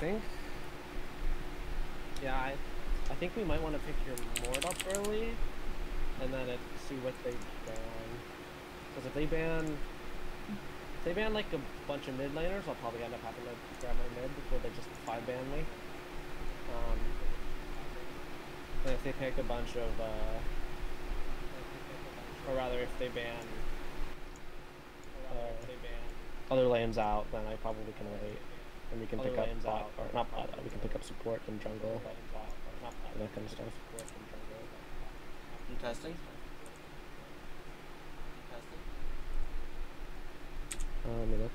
think. Yeah, I, I think we might want to pick your Mord up early, and then it, see what they ban. Because if they ban, if they ban like a bunch of mid laners, I'll probably end up having to grab my mid before they just five ban me. Um, and if they pick a bunch of, uh, or rather, if they ban, uh, other lanes out, then I probably can wait, and we can pick up bot or not bot. We can pick up support and jungle, and that kind of stuff. I'm testing. Uh, let me look.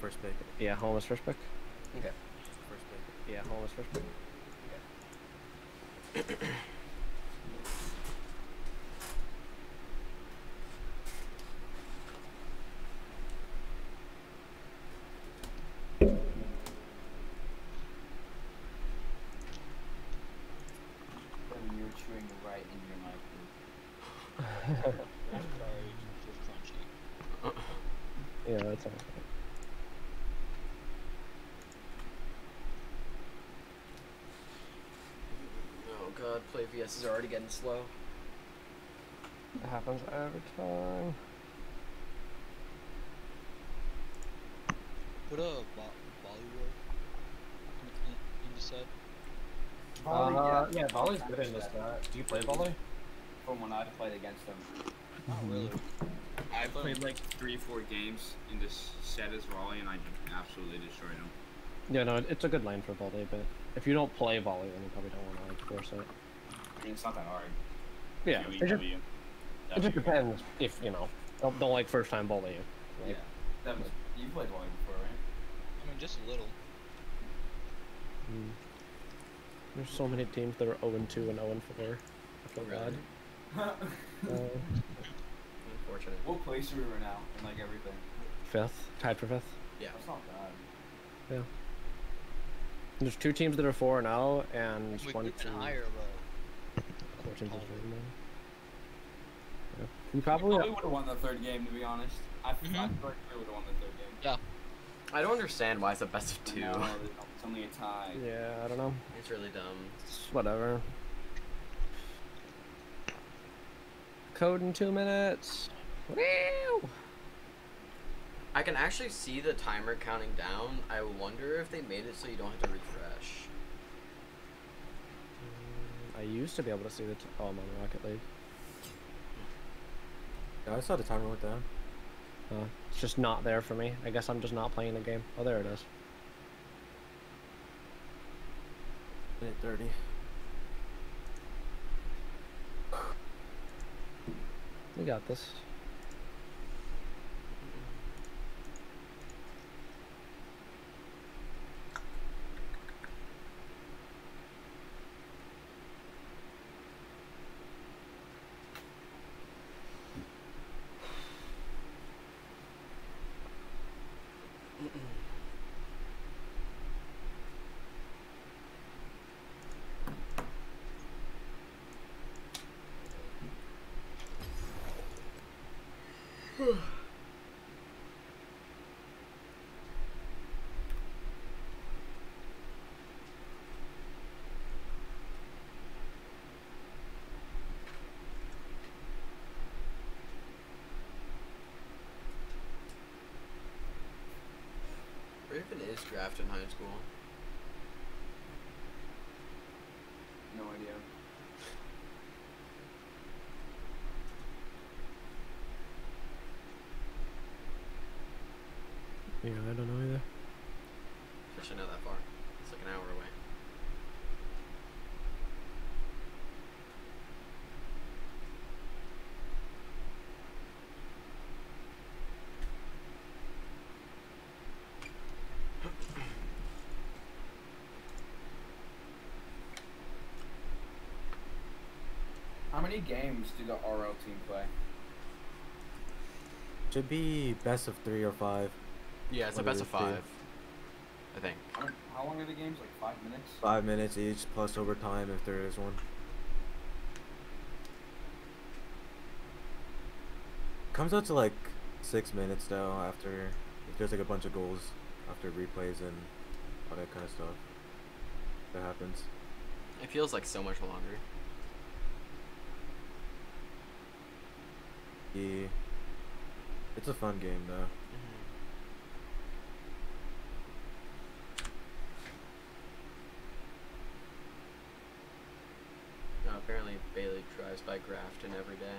First pick. Yeah, Holmes first pick. Okay. First pick. Yeah, Holmes first pick. And you're chewing right in your mic. dude. Sorry, just crunchy. Yeah, that's all. Oh god, play VS is already getting slow. It happens every time. Put a vo- volleyball in, in, in the set. Volley, Uh, yeah. yeah, volley's good in this set. Do you play volley? From when I played against them. Oh, really? I played like three, four games in this set as volley, and I absolutely destroyed them. Yeah, no, it's a good lane for volley, but if you don't play volley, then you probably don't want to like force it. I it's not that hard. Yeah, W, it just, W, it just depends if you know don't, don't like first time volley. Yeah. Like, That was, you played volley before, right? I mean, just a little. mm. There's so many teams that are 0 2 and 0 4. I feel Really? bad. Uh, Unfortunate. what place are we right now in like everything? fifth, tied for fifth. Yeah. That's not bad. Yeah. There's two teams that are 4 and 0, and We one could team. higher, but Four teams that are. 4 and 0. Yeah. We We probably. probably would have won the third game, to be honest. I, f- I Mhm. feel like we would have won the third game. Yeah. I don't understand why it's a best of two. No, it's only a tie. Yeah, I don't know. It's really dumb. It's whatever. Code in two minutes. Woo! I can actually see the timer counting down. I wonder if they made it so you don't have to refresh. I used to be able to see the. T- oh, I'm on Rocket League. Yeah, I saw the timer went down. Uh, it's just not there for me. I guess I'm just not playing the game. Oh, there it is. Minute 30. We got this. Draft in high school? No idea. Yeah, I don't know either. Especially not that far. It's like an hour away. How many games do the RL team play? Should be best of three or five. Yeah, it's a best of they, three? five. I think. How, how long are the games? Like five minutes? Five minutes each plus overtime if there is one. Comes out to like six minutes though after if there's like a bunch of goals. after replays and all that kind of stuff. That happens. It feels like so much longer. Yeah. It's a fun game though. Mm-hmm. No, apparently Bailey drives by Grafton every day.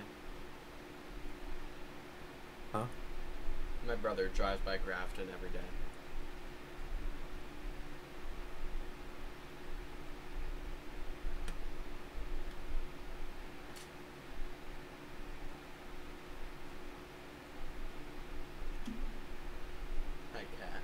Huh? My brother drives by Grafton every day. Hi, cat.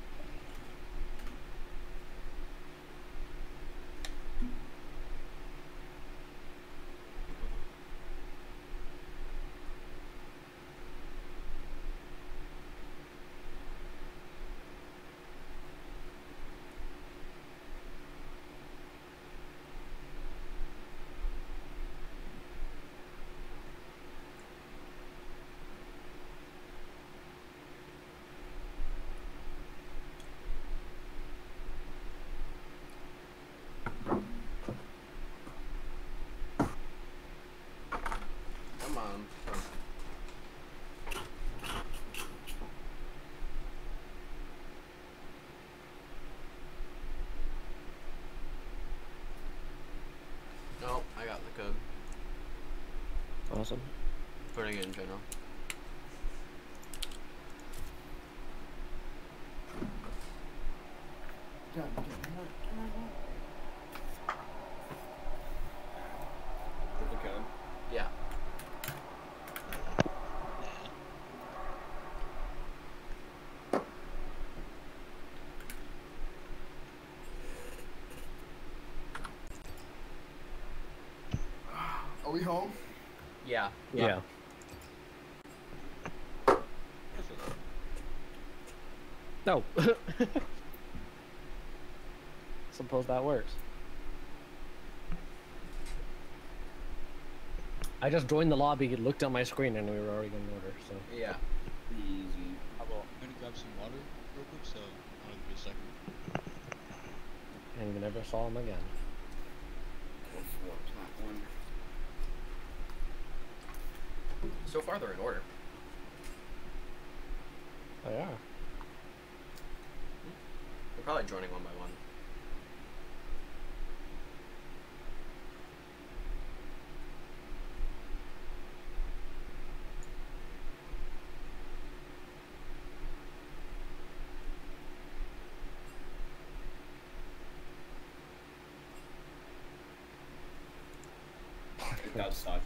Come on. No, I got the code. Awesome. Putting it in general. The code. Yeah. Are we home? Yeah. Yeah. No. Suppose that works. I just joined the lobby, looked at my screen, and we were already in order. So Yeah. Easy. I'm gonna grab some water real quick, so I'll give you a second. and we never saw him again. Go for top one. So far they're in order. Oh yeah. We're probably joining one by one. It does suck.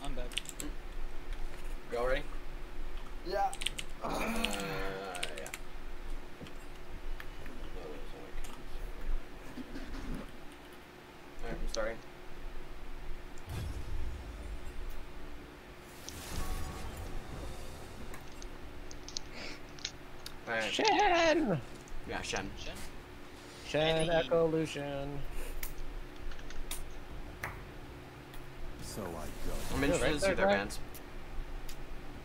I'm back. You all ready? Yeah. Uh, yeah. Alright, I'm starting. Alright. Shen. Yeah, Shen. Shen? Shen Eddie. Echolution. So I go. I'm Yeah, interested right to see there, their right? bands.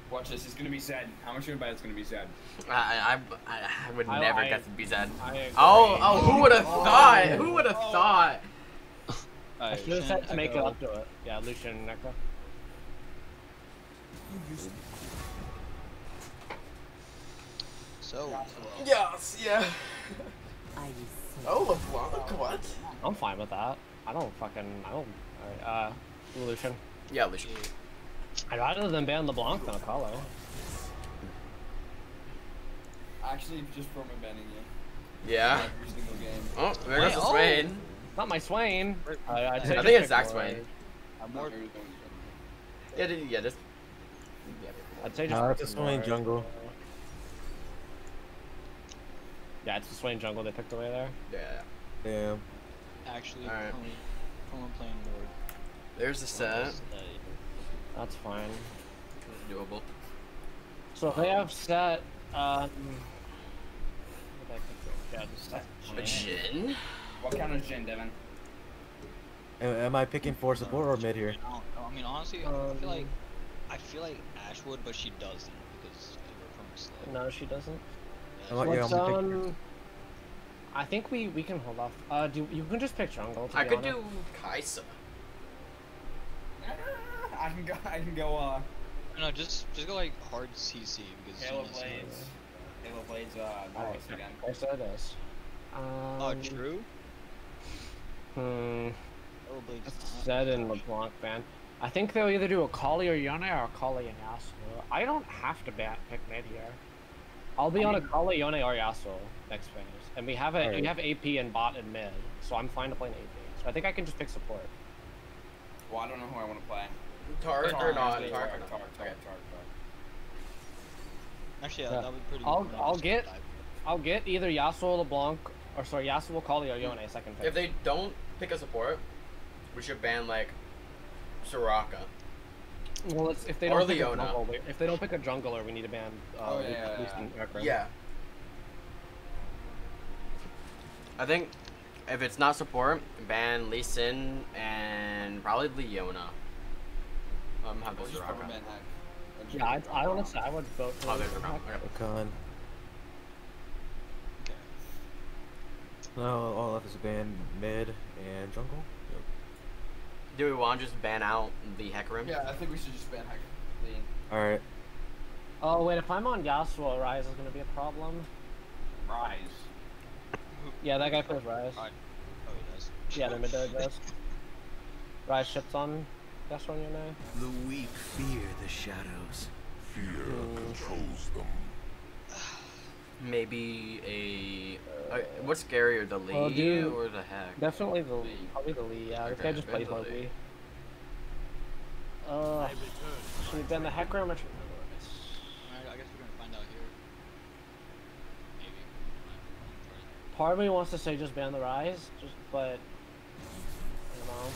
Watch this. It's gonna be Zed. How much are you gonna bet it's gonna be Zed? I, I, I, I would I- never I- guess it'd be Zed. I. Oh, oh, who would have Oh. thought? Who would have oh. thought? I Alright, should have said to make it up to it. Yeah, Lucian and yeah. Oh, LeBlanc, what? I'm fine with that. I don't fucking. I don't. Alright, uh, Lucian. Yeah, Lucian. I'd rather than ban LeBlanc than Apollo. Actually, just from banning you. Yeah. Every single game. Oh, there goes Wait, the oh. Swain. Not my Swain. I, I'd I think it's pick Zach Swain. I'm Not more. every single Yeah, did- yeah, just. Yeah. I'd say just. Nah, pick it's a Swain Ward. jungle. Yeah, it's the Swain jungle they picked away there. Yeah. Damn. Actually, Alright. currently, currently playing Lord. There's the Zed. That's fine. Doable. So if they have Zed, um, what pick. Yeah, just A Jhin? What kind of Jhin, Devin? Am, am I picking for support or mid here? I don't. I mean, honestly, I Um, feel like I feel like Ashwood, but she doesn't because of her perma slow. No, she doesn't. I like- yeah, Let's, I'm gonna um, I think we we can hold off. Uh, do you can just pick jungle? To I be could honest. do Kaisa. I can go. I can go. Uh, No, just just go like hard CC because Hail of Blades. Hail of Blades. Uh, Alright, Norris again. I said this. Um, Oh, true. Hmm. Hail of Blades. That's not said in bad. LeBlanc ban. I think they'll either do a Kali or Yone or a Kali and Yasuo. I don't have to bat pick mid here. I'll be I on a mean- Kali, Yone, or Yasuo next phase. And we have a we have AP and bot and mid, so I'm fine to play an AP. So I think I can just pick support. Well, I don't know who I want to play. Tark or Tark, not? Tark, Tark Tark, or not? Tark, Okay. Tark, Tark. Actually, yeah, Yeah. that would be pretty. I'll- good. I'll get- I'll get either Yasuo, or LeBlanc, or sorry, Yasuo, Kali, or Yone second phase. If they don't pick a support, we should ban like Soraka. Well, it's, if they don't pick a Leona. jungle, we- if they don't pick a jungler, we need to ban. Uh, Oh, yeah, yeah, at least yeah. in Yeah. I think if it's not support, ban Lee Sin and probably Leona. Um, have the Or just put Soraka. Ben Heck. Yeah, I, just I honestly I would vote for. Oh, there's a Heck. problem. Okay. Con. Okay. No, all left is ban mid and jungle. Yep. Do we want to just ban out the Hecarim? Yeah, I think we should just ban Heck. Lee. All right. Oh wait, if I'm on Yasuo, Ryze is gonna be a problem. Ryze. Yeah, that guy plays Ryze. Alright. Oh, he does. Yeah, the mid does. Ryze ships on Yasuo on your name. The weak fear the shadows. Fear Hmm. controls them. Maybe a. Uh, what's scarier, the Lee Well, do- or the Heck? Definitely the Lee. probably the Lee. Yeah, this Okay, guy just ban plays the like Lee. Lee. Uh, should we ban the Hecarim or should we ban the Ryze? Alright, I guess we're gonna find out here. Maybe. Part of me wants to say just ban the Ryze, just but I don't know.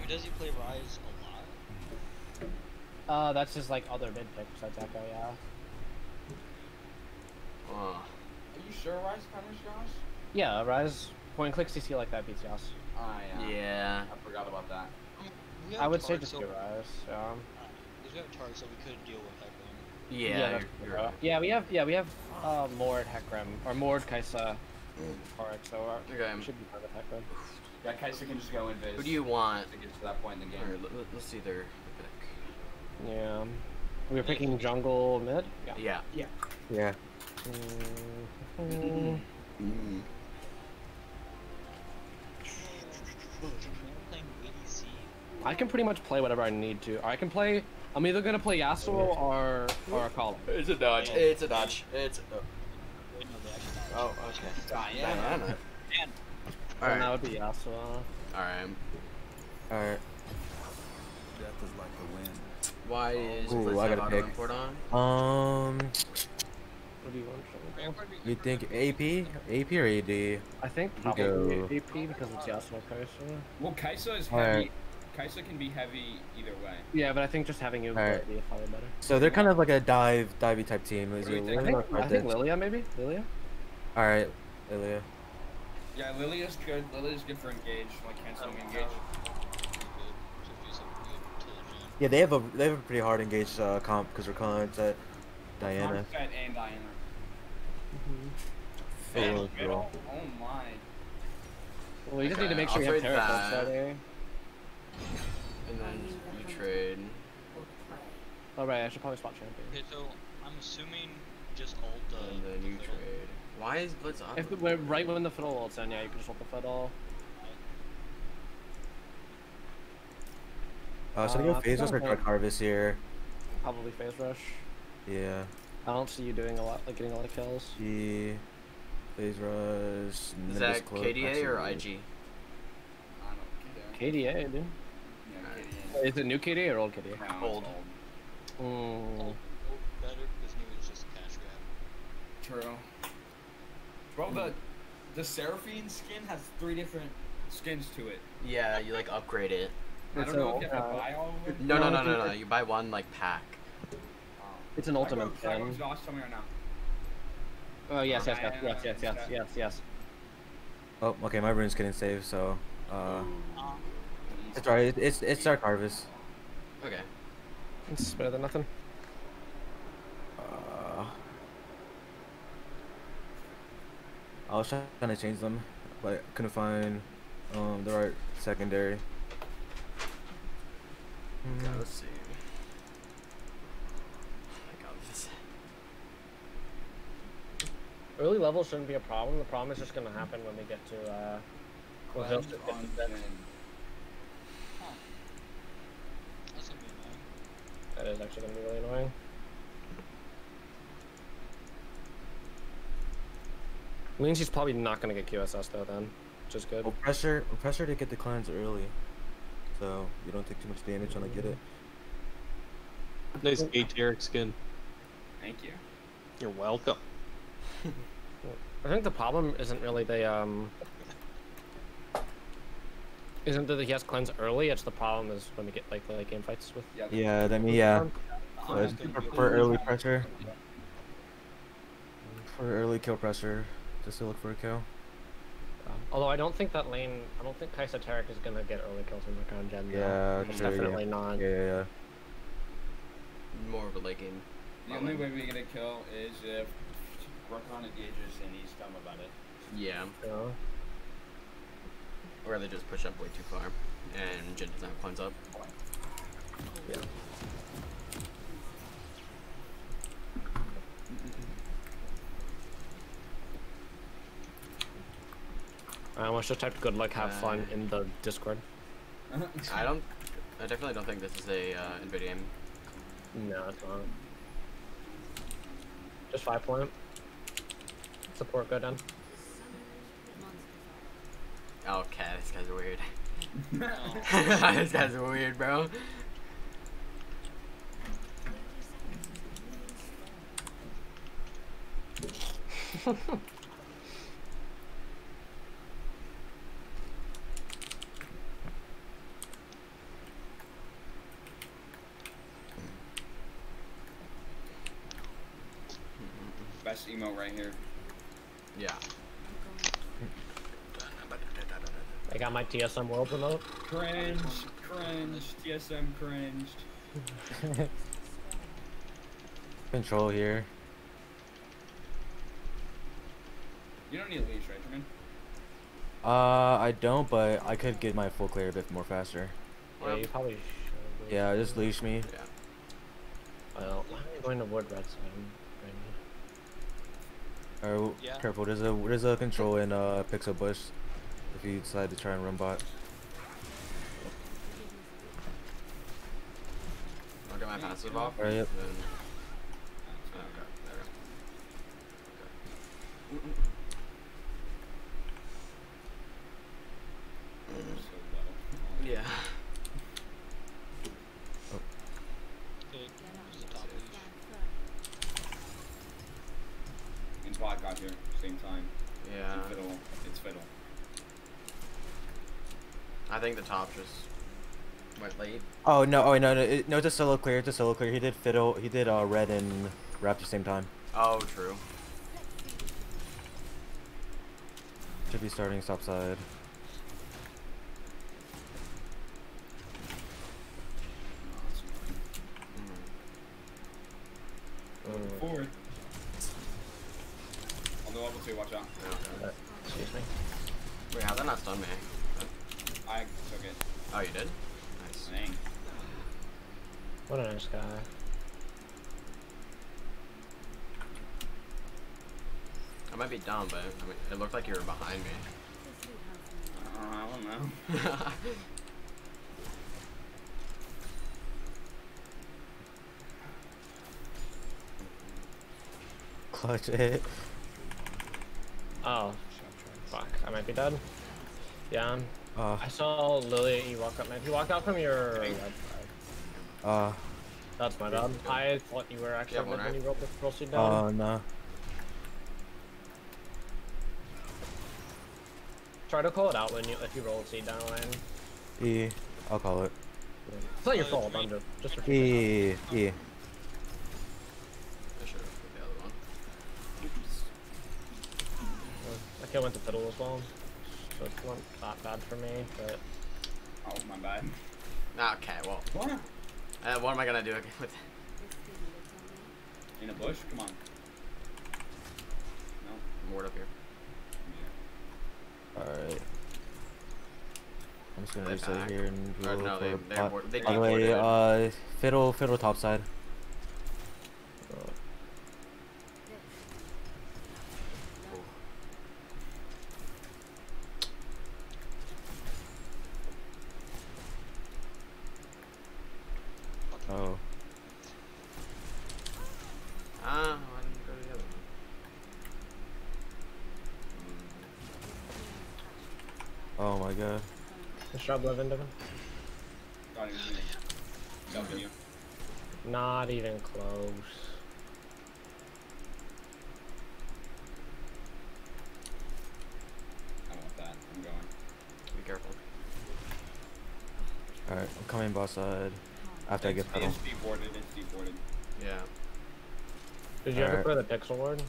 Who does he play Ryze a lot? Uh, that's just like other mid pick besides Ekko. Yeah. Uh, Are you sure Ryze counters Josh? Yeah, Ryze point click CC like that beats Yas. Ah, yeah. yeah. I forgot about that. I mean, I have would say just so, do Ryze. Yeah. Because we have Taric, so we could deal with Hecarim. Yeah, that's you're, you're right. yeah, we have yeah we have uh, Mord Hecarim or Mord Kaisa, Taric, so our, Okay. we should be fine with Hecarim. Yeah, Kaiser can just go in Viz. Who do you want? To get to that point in the game. Alright, let, let's see their pick. Yeah. We were picking jungle mid. Yeah. Yeah. Yeah. Mm, Playing I can pretty much play whatever I need to. I can play. I'm either gonna play Yasuo or or Akali. It's a dodge. It's a dodge. It's. Uh, Wait, no, they actually oh, okay. Diana. Diana. Man, And that Alright. would be Yasuo. Alright. All right. Death is like the wind. Why is Ooh, Blitz I have gotta pick. on? Um, What do you want? I'd Jungle? you think AP, AP or AD? I think You probably go. AP because it's Yasuo Kaisa. Well, Kaisa is Alright. heavy. Kaisa can be heavy either way. Yeah, but I think just having you Alright. would be probably better. So they're kind of like a dive, divey type team. Is you it think? I think, I think Lilia maybe Lilia. All right, Lilia. Yeah, Lilia's good. Lilia's good for engage, like canceling engage. pretty good. So if you said good to the gym. Yeah, they have a they have a pretty hard engaged uh, comp because they're calling it uh, Diana. And Diana. Oh, Middle, girl. Oh my. Well, you just need to make sure I'll you have trade Terraform that. ready. And then you trade. Oh right, I should probably spot champion. Okay, so I'm assuming just ult the. And then you the fiddle. trade. Why is Blitz on? If we're right when the fiddle ults in, yeah, you can just hold the fiddle. Uh, so they Uh, go I think phase us I'm or gonna- Dark Harvest here. Probably phase rush. Yeah. I don't see you doing a lot, like getting a lot of kills. G. Phase rush. Is that Cloak, KDA or. IG? I don't. KDA, dude. Yeah, Is it new KDA or old KDA? KDA. Old. Mm. Ult, ult better because he was just a cash grab. True. Bro, the the Seraphine skin has three different skins to it. Yeah, you like upgrade it. I don't know if you have to buy all of them. No, no, No, no, no, no. You buy one like pack. It's an ultimate go- should I. Josh, tell me right now. Oh yes, yes, yes, yes, yes, yes, yes, yes. Oh, okay, my rune's getting saved, so uh, it's alright. It's it's Dark Harvest. Okay. It's better than nothing. Uh, I was trying to change them, but couldn't find um the right secondary. Okay, Mm, let's see. Oh my god, this. Early levels shouldn't be a problem. The problem is just gonna happen when we get to uh. Well, just get on to six. Zen. that's gonna be annoying. That is actually gonna be really annoying. Means he's probably not gonna get QSS though then, which is good. Well, pressure, well, pressure to get the cleanse early, so you don't take too much damage when I get it. Nice ATRX skin. Thank you. You're welcome. I think the problem isn't really the um. Isn't that he has cleanse early? It's the problem is when we get like the late game fights with. Yeah. Yeah, I mean, yeah. Uh, it's for, be for good. early pressure. For early kill pressure, just to look for a kill. Um, although I don't think that lane, I don't think Kaisa Taric is gonna get early kills in the Jhin. though. Yeah, It's true, yeah. definitely not. Yeah, yeah, yeah. More of a late game. The only way we get a kill is if Rakan engages and he's dumb about it. Yeah. Yeah. Or they just push up way too far, and Jhin doesn't have cleanse up. Yeah. I almost just typed good luck, have fun Uh, in the Discord. I don't. I definitely don't think this is a uh, Nvidia game. No, it's not. Just five point. Support go down. Oh, okay, this guy's weird. Oh, this guy's weird, bro. Best emo right here. Yeah. I got my TSM world remote. Cringe, cringe, TSM cringed. Control here. You don't need a leash, right, Jermaine? Uh, I don't, but I could get my full clear a bit more faster. Yeah, you probably should. Yeah, just leash me. Yeah. Well, I'm going to wood red side. Or w- Yeah. careful, there's a there's a control in uh Pixel Bush. If you decide to try and run bot. I'll get my passive off. Alright, yep. Then... Oh, okay, there we go. So low. Yeah. Good. Use the top leash. And bot got here, same time. Yeah. And fiddle, it's fiddle. I think the top just went late. Oh no! Oh no! No! It, no! It's a solo clear. It's a solo clear. He did fiddle. He did uh red and rap at the same time. Oh, true. Should be starting stop side. Oh. Mm. Forward. On the level two, watch out. Yeah, okay. Excuse me. Wait, how'd that not stun me? I took it. Oh, you did? Nice. Dang. What a nice guy. I might be dumb, but I mean, it looked like you were behind me. Uh, I don't know. Clutch it. Oh, fuck. I might be dead. Yeah. Uh, I saw Lily. You walk up. If you walk out from your right uh, That's my bad. I thought you were actually Yeah, one mid when right. you rolled the roll seed down. uh, nah. Try to call it out when you if you roll a seed down lane. E. I'll call it. It's not your Uh, fault. I'm just just for E. E. I should have picked the other one. Oops. Kill went to fiddle as well, so it's not that bad for me. But Oh, my bad. Okay, well, What? uh, what am I gonna do with In a bush? Come on. No. ward up here? Yeah. Alright. I'm just gonna They reset here and Or go no, for they- the they bot. ward- they By the way, uh, fiddle, fiddle top side. Oh, Ah, why didn't you go to the other one? oh my god. nice job, Levin, Devin. Got him. W. Not even close. I don't want that. I'm going. Be careful. Alright, I'm coming boss side. After I get It's- fiddle. It's deported. It's deported. Yeah. Did you ever Alright. play the pixel ward?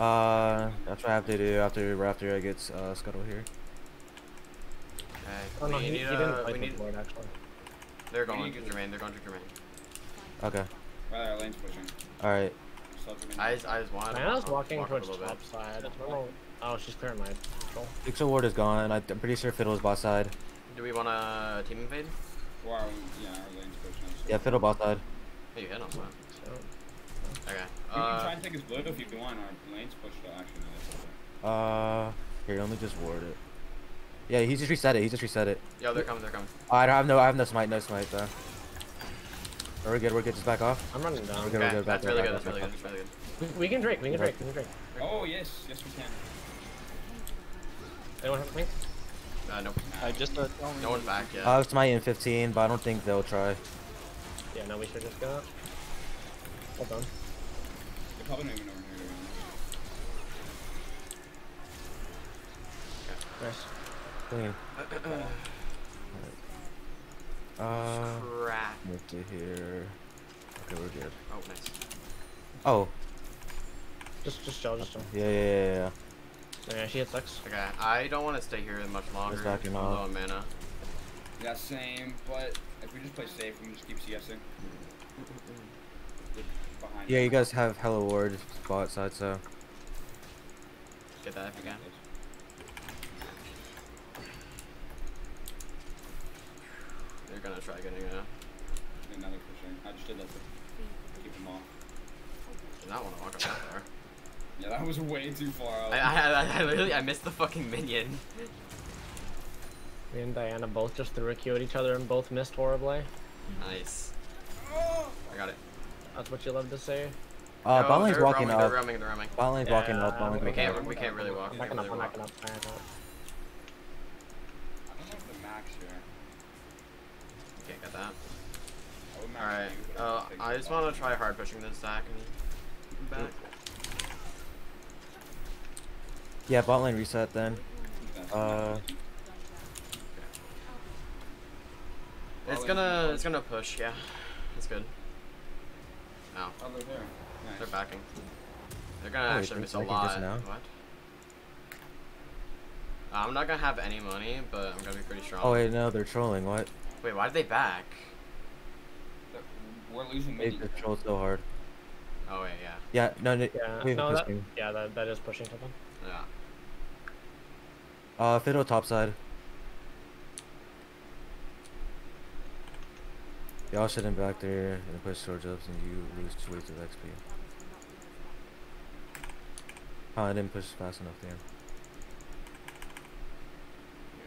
Uh, that's what I have to do after right after I get uh, scuttle here. Okay. Oh we no, he, need he uh, didn't play we need. pixel ward actually. They're We going need to to- Jermaine. They're going to Jermaine. Okay. Right, our lane's pushing. Alright. Still Jermaine. I just, I just wanted. to Diana's walk- walking walk up a towards little bit. side. I don't know. Oh, she's clearing my control. Pixel ward is gone. I, I'm pretty sure fiddle is boss side. Do we want to team invade? Or our, yeah, our lane's pushing. So. Yeah, fiddle boss side. Hey, you hit on that. So, Okay. You can try Uh, and take his blood if you want. Our lane's pushed. Oh, actually, no. Uh, here, let me just ward it. Yeah, he just reset it. He just reset it. yo, they're coming. They're coming. I don't have no, I have no smite, no smite though. We're good. We're good. Just back off. I'm running down. Okay, Okay, we're good. Back that's up, really back good. up, That's really back good. up. That's really good. We, we can drink. We can drink. We can drink. Oh yes, yes we can. Anyone have me? Uh, nope. I just uh, No one's back yet. I have my in 15, but I don't think they'll try. Yeah, no, we should just go. Hold on. They're probably not even over here. Nice. Clean. Uh, Crap. move to here. Okay, we're good. Oh, nice. Oh, Just, just chill. Just chill. yeah, yeah, yeah, yeah. Yeah, she hit six. Okay, I don't want to stay here much longer. backing I'm low on mana. Yeah, same. But if we just play safe, we can just keep CSing. Behind. Yeah, you guys have hello ward spot side, so Get that if you can. They're gonna try getting a. Another pushing. I just did that to keep them off. Did not want to walk up that far. Yeah, that was way too far out. I, I, I, I literally, I missed the fucking minion. Me and Diana both just threw a Q at each other and both missed horribly. Nice. I got it. That's what you love to say. uh, No, bot walking roaming, up. They're roaming, they're roaming. Bot lane's walking Yeah, up. Bot lane's we We can't, up. we can't really walk. We Backing can't up, really I'm backing up, backing up. I don't know if the max here. Can't get that. I would max Alright, uh, I just want to try hard pushing this stack and back. Yeah, bot lane reset then. Uh. It's gonna, it's- it's gonna push, yeah. It's good. Ow, Oh, they're there. Nice. they're backing. They're gonna Oh, wait, actually miss a lot. now? What? Uh, I'm not gonna have any money, but I'm gonna be pretty strong. Oh wait, no, they're trolling. What? Wait, why did they back? We're losing They minions. just trolled so hard. Oh wait, yeah, Yeah, no, no. Yeah, wait, no, that, pushing. yeah, that, that is pushing something. yeah. Uh, fiddle top side. Y'all shouldn't back there and push swords up and you lose two weights of XP. Oh, I didn't push fast enough there.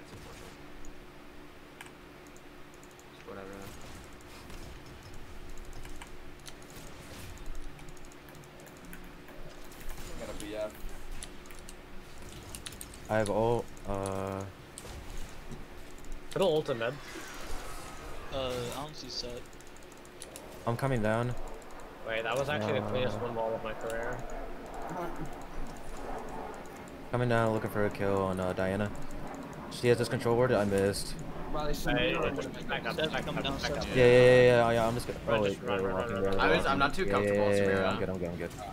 It's unfortunate. Whatever. Gotta be I have all, uh, Little ultimate. Uh, I don't see Zed. I'm coming down. Wait, that was actually the cleanest Uh, one wall of my career. Coming down looking for a kill on uh, Diana. She has this control ward. I missed. Hey, just back up, Set back up, coming back down, up. set. Yeah, yeah, yeah, yeah. yeah I'm just gonna. Run, Oh just wait, run, we're run, walking, run, we're run. I was- walking. I'm not too Yeah, comfortable, Yeah, yeah, Samira. yeah, I'm good. I'm good. I'm good. uh,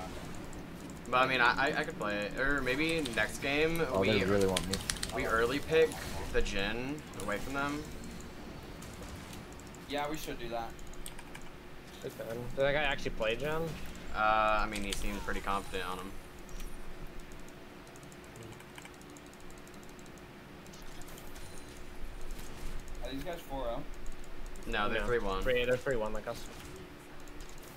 But I mean, I, I, I could play it. Or maybe next game, Oh, we, they really want me. we early pick the Jhin away from them. Yeah, we should do that. Did that guy actually play Jhin? Uh, I mean, he seems pretty confident on him. Are these guys 4-0? No, they're 3 1. Three, they're three one like us.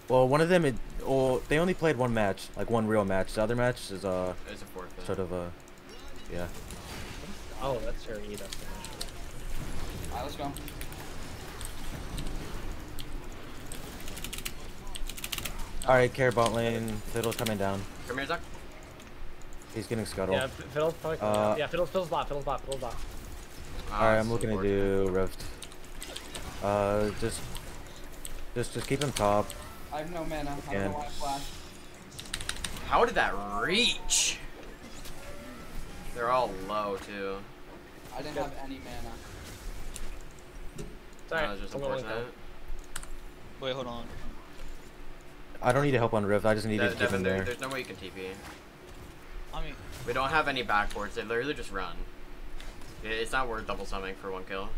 Well, one of them, it, well, they only played one match, like one real match. The other match is uh It's a forfeit. sort of a, yeah. Oh, that's your E destination. Alright, let's go. All right, care bot lane. Fiddle coming down. Come here, Zach. He's getting scuttled. Yeah, F- Fiddle's probably coming Uh, out. Yeah, Fiddle's, Fiddle's bot, Fiddle's bot, Fiddle's bot. Ah, All right, I'm looking to do rift. Uh, just, just, just keep him top. I have no mana. I Yeah. don't know why I flash. How did that reach? They're all low, too. I didn't have any mana. Sorry, That was just unfortunate. Wait, hold on. I don't need to help on rift. I just need De- to keep in there, there. there's no way you can TP. I mean, We don't have any backboards. They literally just run. It's not worth double summoning for one kill.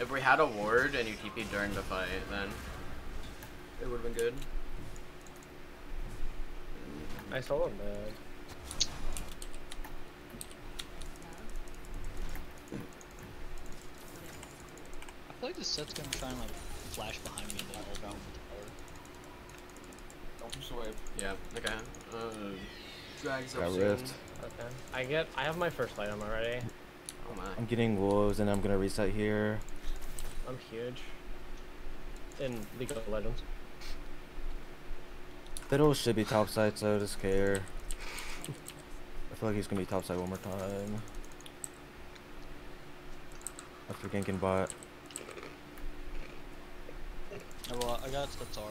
If we had a ward and you TP during the fight, then it would have been good. I sold him, dude. I feel like this Zed's gonna try and like flash behind me and then ult out with the Don't push the wave. Yeah. Okay. Uh, drags up soon. rift. Okay. I get, I have my first item already. Oh my. I'm getting wolves, and I'm gonna reset here. I'm huge. In League of Legends. Fiddle should be top side, so does care. I feel like he's gonna be top side one more time. After ganking bot. Oh, well, I got the tar.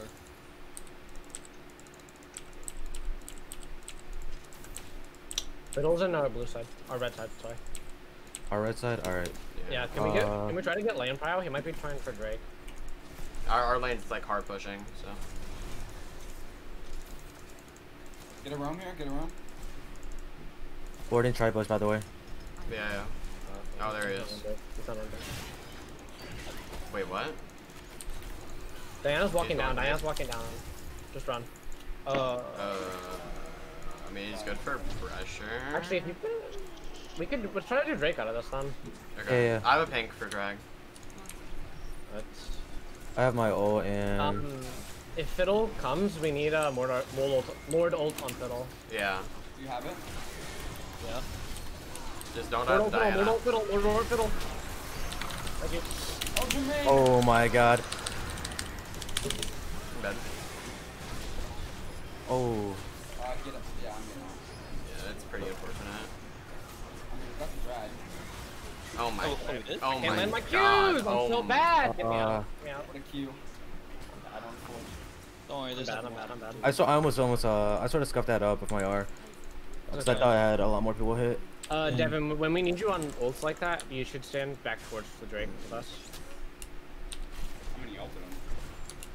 Fiddle's in our blue side, our red side, sorry. Our red side? Alright. Yeah, can we get, Uh, can we try to get land pile? He might be trying for Drake. Our, our lane's like hard pushing, so. Get around here, get around. roam. Boarding tri bush, by the way. Yeah, yeah. Oh, there he is. He's not on Wait, what? Diana's walking down, going Diana's walking down. Just run. Uh, Uh, I mean, he's good for pressure. actually, if you could, we could, let's try to do Drake out of this then. Okay. Yeah, yeah. I have a pink for drag. Let's, I have my ult and um, if Fiddle comes, we need a Lord, Lord, ult- Lord ult on Fiddle. Yeah. Do you have it? Yeah. Just don't Lord have ult, Fiddle, Lord Diana. ult, Fiddle, Lord ult, Fiddle. Thank you. Oh, Jermaine! Oh my god. Dead. Oh. Uh, get it. Yeah, I'm getting off. Yeah, that's pretty unfortunate. I mean, that's a drag. Oh my. Oh, oh, it is? Oh Can't my land my god. I'm oh so bad! Get me Uh, out. Get me out. What a Q. I don't forge. Don't worry, I'm there's bad, I'm bad, I'm bad. I saw I almost almost uh I sort of scuffed that up with my R. Cause I thought I had a lot more people hit. Uh, Devin, when we need you on ults like that, you should stand back towards the Drake with us. How many ulted him?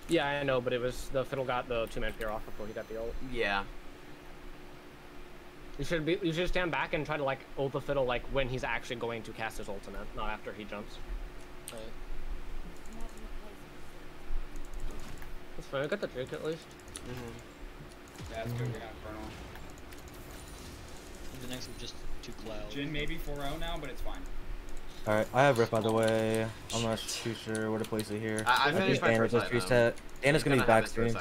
Yeah, I know, but it was the fiddle got the two man fear off before he got the ult. Yeah. You should be you should stand back and try to like ult the fiddle like when he's actually going to cast his ultimate, not after he jumps. Right. That's fine. I got the Drake at least. Mm-hmm. Yeah, that's good. We got Infernal. The next is just two clouds. Jhin maybe 4-0 now, but it's fine. Alright, I have rift by the way. I'm not too sure where to place it here. I, I think finished my Dana first just item. reset. Dana's He's gonna be have back his soon.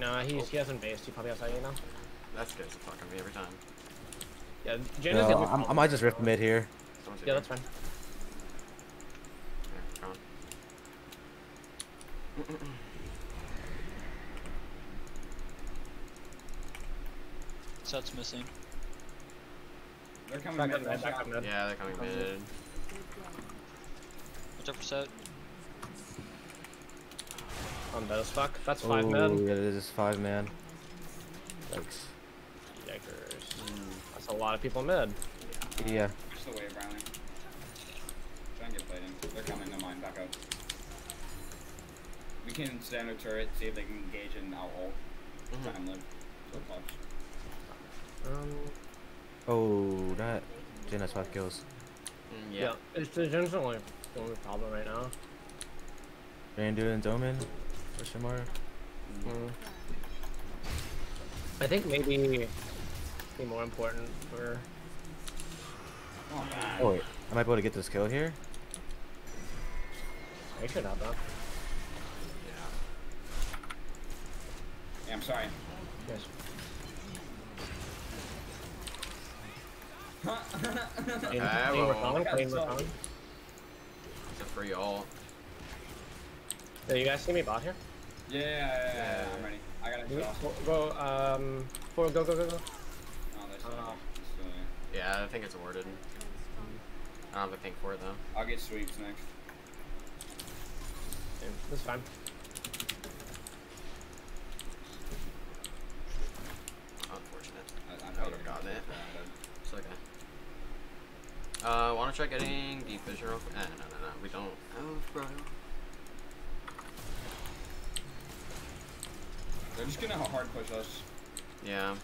No, he's he hasn't based. He probably has you know. That scares the fuck out of me every time. Yeah, Jaina's No, gonna I'm, might just rift mid here. Yeah, here. that's fine. Here. Zed's missing. They're coming Back mid. up back mid. Yeah, they're coming Comes mid. Watch out for Zed. I'm dead as fuck. That's five oh, men. yeah, it is five man. Yikes. Yikers. That's a lot of people mid. Yeah. Push the wave, Riley. Try and get played in. They're coming. No mind. Back out. We can stand a turret, see if they can engage in our ult. Mhm. Time live. So clutch. Um, Oh, that Jhin has five kills. Mm, yeah. yeah. It's the Jhin's the only, the only problem right now. Randu and Doman. Question mark. Mm. I think maybe be more important for. Oh, man. Oh wait, I might be able to get this kill here. I should have that. Yeah, I'm sorry. Yes. Clean, clean well, Rakan, clean That's all. It's a free ult. Do you guys see me bot here? Yeah, yeah, yeah, yeah, I'm ready. I gotta Go, go, um, four, go, go, go, go. Oh, there's still, Uh, it's still here. Yeah, I think it's warded. I don't have a pink for it though. I'll get sweeps next. Yeah, That's fine. Unfortunate. I, I I thought would've gotten it. It's okay. Uh, wanna try getting deep vision real quick? Eh, no, no, no, we don't have bro. They're just gonna hard push us. Yeah.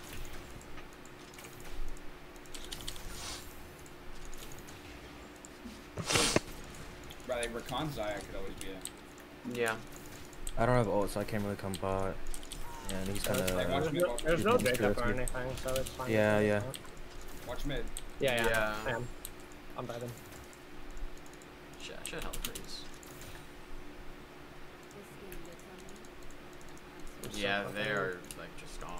Right, like Rakan Xayah could always be a. Yeah. I don't have ult, so I can't really come bot. And he's kind Like, watch of. me There's no, walk. there's no Keep or anything, so it's fine. Yeah, yeah. Watch mid. Yeah, yeah. Yeah. I am. I'm diving. Shit, I should help freeze. I'm so Yeah, they are like just gone.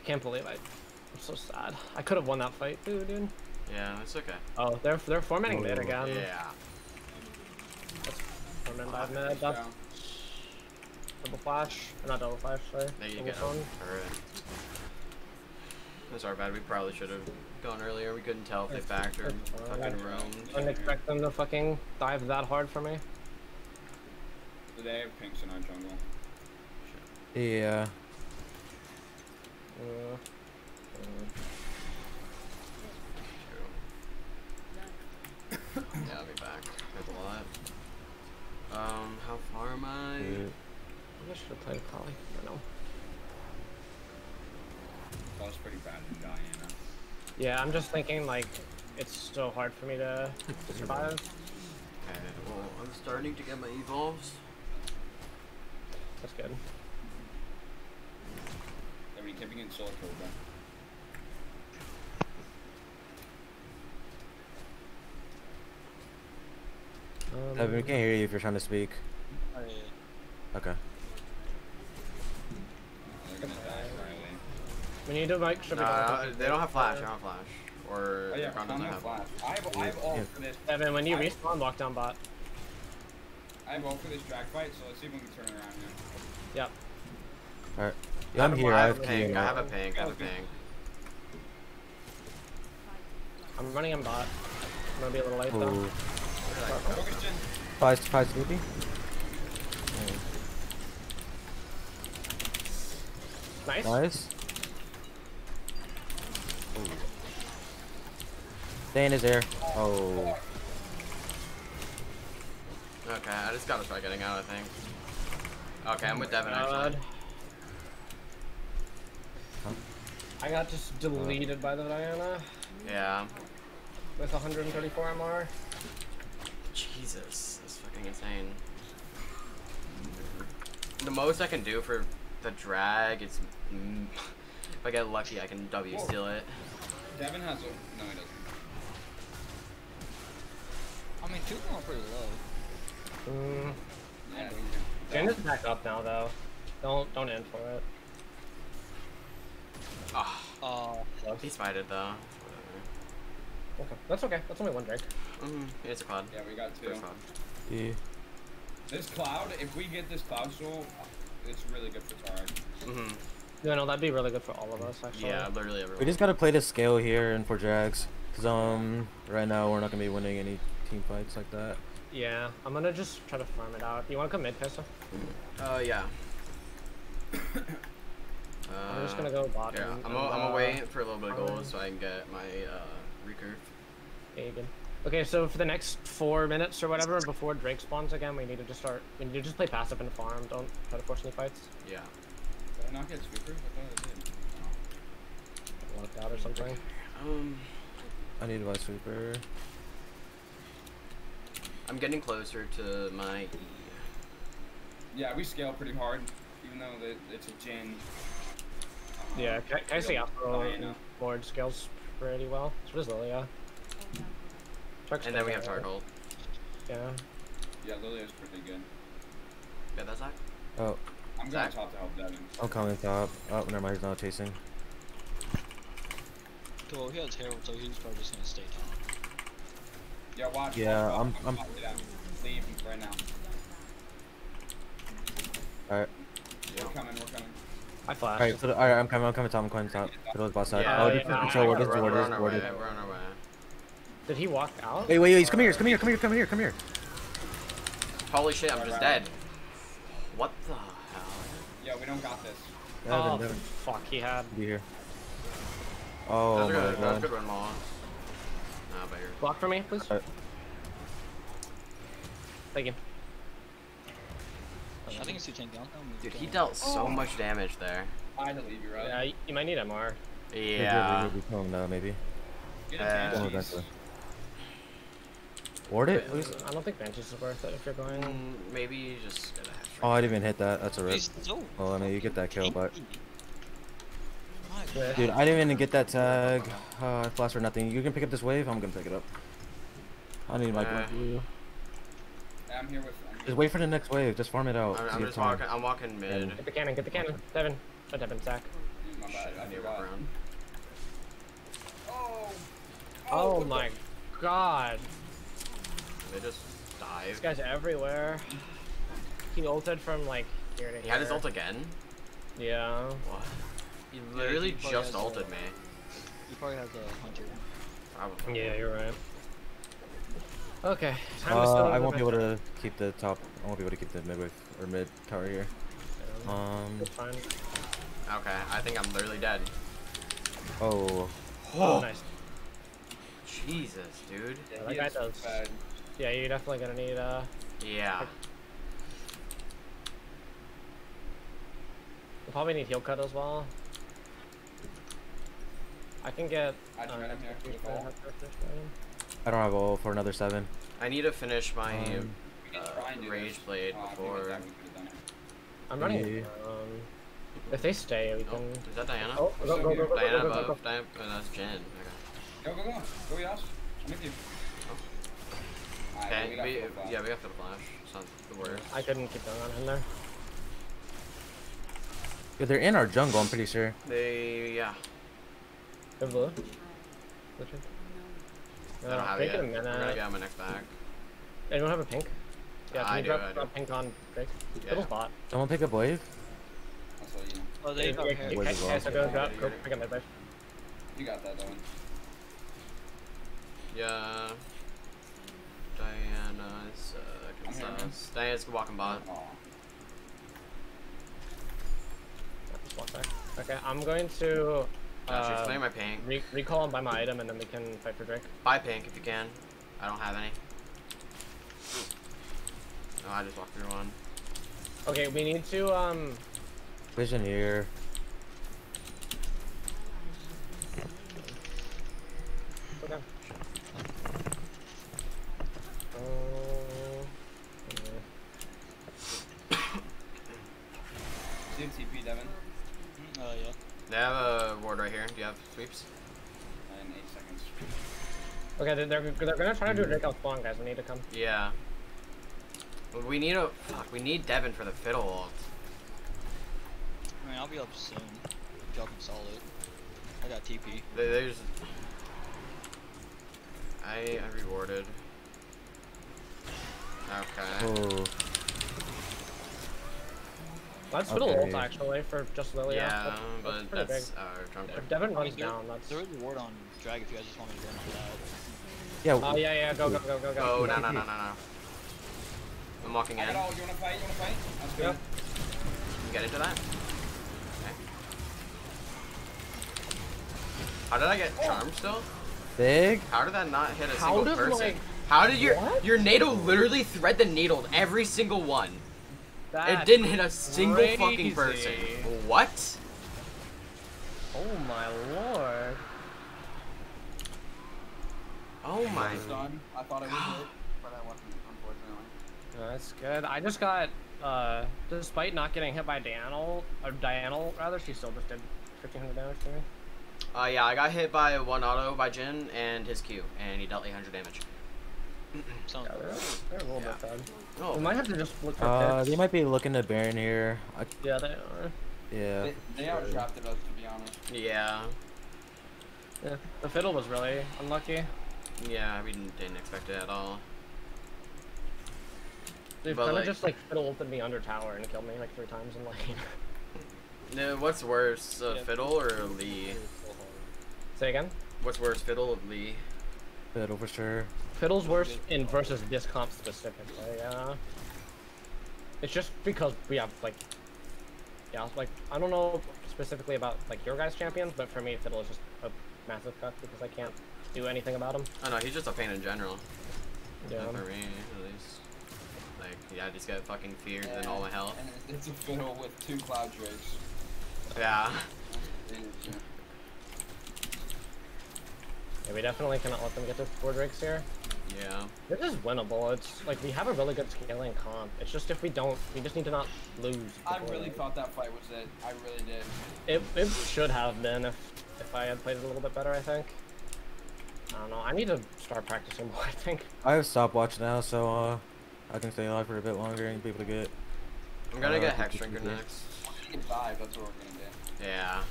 I can't believe I. I'm so sad. I could have won that fight dude, dude. Yeah, it's okay. Oh, they're they're formatting mid again. Yeah. Format dive mid. Nice That's job. double flash. Or not double flash. Sorry. There you Single go. phone. Alright. That's our bad. We probably should have gone earlier. We couldn't tell if they backed or It's fucking roamed. I didn't expect them to fucking dive that hard for me. They have pinks in our jungle. Yeah. Uh, True. Yeah, I'll be back. There's a lot. Um, how far am I? Dude. I should have played Kali. I know. That was pretty bad in Diana. Yeah, I'm just thinking like it's so hard for me to to survive. Okay, well, I'm starting to get my evolves. That's good. They were keeping in Soul Cobra. Um, Evan, we can't hear you if you're trying to speak. Oh, yeah. Okay. They're gonna die right away. we need to like should we Nah, they don't have flash. They don't have flash. Or Oh yeah, Rakan Rakan doesn't have have flash. I have, I have ult Yeah. for this. Evan, when you I- respawn, lock down bot. I have ult for this drag fight, so let's see if we can turn around here. Yep. Alright. Yeah, I'm here. I have key. pink. and I have a pink. I have a Okay. pink. I'm running in bot. I'm gonna be a little late Ooh. though. Focus Jhin. Five, five Snoopy. Nice. Nice. Dane is there. Oh. Okay, I just gotta try getting out. I think. Okay, I'm with Devin God. actually. I got just uh. deleted by the Diana Yeah. with 134 MR. Jesus, that's fucking insane. The most I can do for the drag is, mm, if I get lucky, I can W Whoa. steal it. Devin has ult. No, he doesn't. I mean, two of them are pretty low. Mm. Yeah, Jhin is back up now though. Don't don't end for it. Oh, Uh, he spited though. Okay, that's okay. That's only one drink. Whatever. Mm, it's a cloud. Yeah, we got two. First cloud. Yeah. This cloud, if we get this cloud soul, it's really good for Taric. Mm-hmm. Yeah, no, that'd be really good for all of us actually. Yeah, literally everyone. We just gotta play the scale here and for drags. Cause um, right now we're not gonna be winning any team fights like that. Yeah, I'm gonna just try to farm it out. You wanna come mid, Pesa? Uh, yeah. I'm just gonna go bot. Yeah, I'm, and, i I'm uh, gonna wait for a little bit of um, gold so I can get my uh, recurve. Yeah. Okay, so for the next four minutes or whatever, before Drake spawns again, we need to just start. We need to just play passive and farm. Don't try to force any fights. Yeah. Did I not get sweepers? I thought I did. Oh. Locked out or something. Um, I need my sweeper. I'm getting closer to my E. Yeah, we scale pretty hard, even though the, it's a Jhin. uh, Yeah, Ka- Kai'Sa Afro Diana. board scales pretty well. So does Lilia. Chuck's And then we have still there. Targold. Yeah. Yeah, Lilia's pretty good. Yeah, that's that. Oh, I'm going top to help Devin. I'm coming top. Oh, never mind. He's not chasing. Cool, he has Herald, so he's probably just gonna stay top. Yeah, watch. Yeah, watch, I'm- I'm- watch, Get out. Leave right now. Alright. We're coming, we're coming. I flashed. Alright, so, alright, I'm coming, I'm coming top, I'm coming top. Fiddle is boss side. Yeah, oh, yeah, defense yeah, control, yeah, warded, We're, we're warded, on our way. We're on our way. Did he walk out? Wait, wait, wait, come here, come here, come here, come here, come here, come here. Holy shit, I'm just right, dead. What the hell? Yeah, we don't got this. Oh, Devin, Devin, fuck, he had. be here. Oh That's my good, that's god. good run, Maul. Nah, but you're... Block for me, please. Alright. Thank you. I think it's 210 down. Dude, he dealt so much damage there. I had to leave you, right? Yeah, you, you might need MR. Yeah. We kill him now, maybe. Get Uh, a Oh, Banshees. eventually. Ward it? Please, I don't think Banshees is worth it if you're going. Mm, maybe you just get a head Oh, I didn't even hit that. That's a rip. He's so Oh, no, you get that kill, but. tanky. My Yeah. God. Dude, I didn't even get that tag. Uh, I flashed for nothing. You can pick up this wave? I'm gonna pick it up. I need my Uh, blue. I'm here with. I'm here Just wait for the next wave. Just farm it out. I'm, I'm just time. walking. I'm walking mid. Get the cannon, get the cannon. Devin. Oh, Devin, Zach. with- My bad, I I need to walk forgot. around. Oh! Oh, what my god. They just This dive. guy's everywhere. He ulted from like here to He had his ult again. Yeah. What? He literally he just has a- ulted me. He probably has a hunter. Probably. Yeah, you're right. Okay, time Uh, settle I won't be able to keep the top. I won't be able to keep the mid wave or mid tower here. Um. Okay, I think I'm literally dead. Oh. Oh, nice. Jesus, dude. Yeah, He that guy does. bad. Yeah, you're definitely gonna need uh. Yeah. You'll probably need heal cut as well. I can get. I tried him here execution with all. after finish dragon. I don't have all for another seven. I need to finish my Um, uh, try and do rage blade Oh, before. with that we could've done it. I'm running. Yeah. Um, if they stay, we Oh, can. is that Diana? Oh, go, go, go, go, go, Diana go, go, go, above. Diana. Oh, that's Jhin. Okay. Go, go, go. Go, Yash. I'm with you. Alright, well, Okay. we We, yeah, we got the flash. It's not the worst. I couldn't keep going on him there. Yeah, they're in our jungle. I'm pretty sure. They yeah. Good blue. Richard. I don't Uh, have pink it in yet. a I'm gonna get on my next back. Anyone have a pink? Yeah, can I you do, drop, I do. drop pink on Drake? Yeah. Little bot. Someone pick up wave. That's all you know. Oh, they Yeah, have yeah, hair. yeah, Where's okay, so ball? go, drop, go pick up my wave. You got that, Owen. Yeah. Diana's uh, I'm here, man. Kansas. Diana's walking bot. Aw. Just walk back. Okay, I'm going to Yeah, she's uh, playing my pink. re recall and buy my item, and then we can fight for Drake. Buy pink if you can. I don't have any. Oh, I just walked through one. Okay, we need to um. Vision here. Okay. Uh, Do you have TP, Devin? Mm, Uh, yeah. They have a ward right here. Do you have sweeps? In eight seconds. okay, they're, they're they're gonna try to do a Drake out spawn, guys. We need to come. Yeah. But We need a fuck. We need Devin for the fiddle ult. I mean, I'll be up soon. If y'all can solid. I got TP. There- There's. I I rewarded. Okay. Oh. Let's fiddle Okay. ult actually for just Lilia. Yeah, That's- that's but pretty that's big. uh. If Devin runs there- down, that's. There is a ward on drag if you guys just want me to run on. Yeah. Oh yeah, yeah, go, go, go, go, go. Oh no no no no no. I'm walking in. You wanna fight? You wanna fight? Let's go. Yep. Get into that. Okay. How did I get charmed still? Big? How did that not hit a How single did, person? like- How did your What? your NATO literally thread the needle every single one? It didn't hit a single fucking person. What? Oh my lord. Oh my. It's done. I thought it was hit, but I wasn't, unfortunately. That's good. I just got, uh, despite not getting hit by Dianal, or Dianal rather, she still just did 1500 damage to me. Uh, yeah, I got hit by one auto by Jhin and his Q, and he dealt 800 damage. Sounds Yeah, they're, they're a little Yeah. bit bad. Oh, We might have to just look for Uh, picks. they might be looking to Baron here. I, Yeah, they are. yeah. They, they outdrafted us, to be honest. yeah, Yeah. The fiddle was really unlucky. yeah, we didn't, didn't expect it at all. They've But, kind of like- just like fiddle ulted me under tower and killed me like three times in lane. No, what's worse, uh, Yeah. Fiddle or Lee? Say again? What's worse, Fiddle or Lee? Fiddle for sure. Fiddle's worse in versus this comp specifically, yeah. It's just because we have like, yeah, like I don't know specifically about like your guys' champions, but for me, Fiddle is just a massive cut because I can't do anything about him. Oh no, he's just a pain in general. Yeah. For me, at least. Like, yeah, I just get fucking feared and all my health. And it's a fiddle with two cloud drakes. Yeah. Yeah. Yeah, we definitely cannot let them get to four drakes here. Yeah. This is winnable. It's like we have a really good scaling comp. It's just if we don't, we just need to not lose. I really like- thought that fight was it. I really did. It, it should have been if if I had played it a little bit better. I think. I don't know. I need to start practicing more. I think. I have stopwatch now, so uh, I can stay alive for a bit longer and be able to get. I'm gonna Uh, get Hex think we Drinker next. Get dive, that's what we're gonna do. Yeah.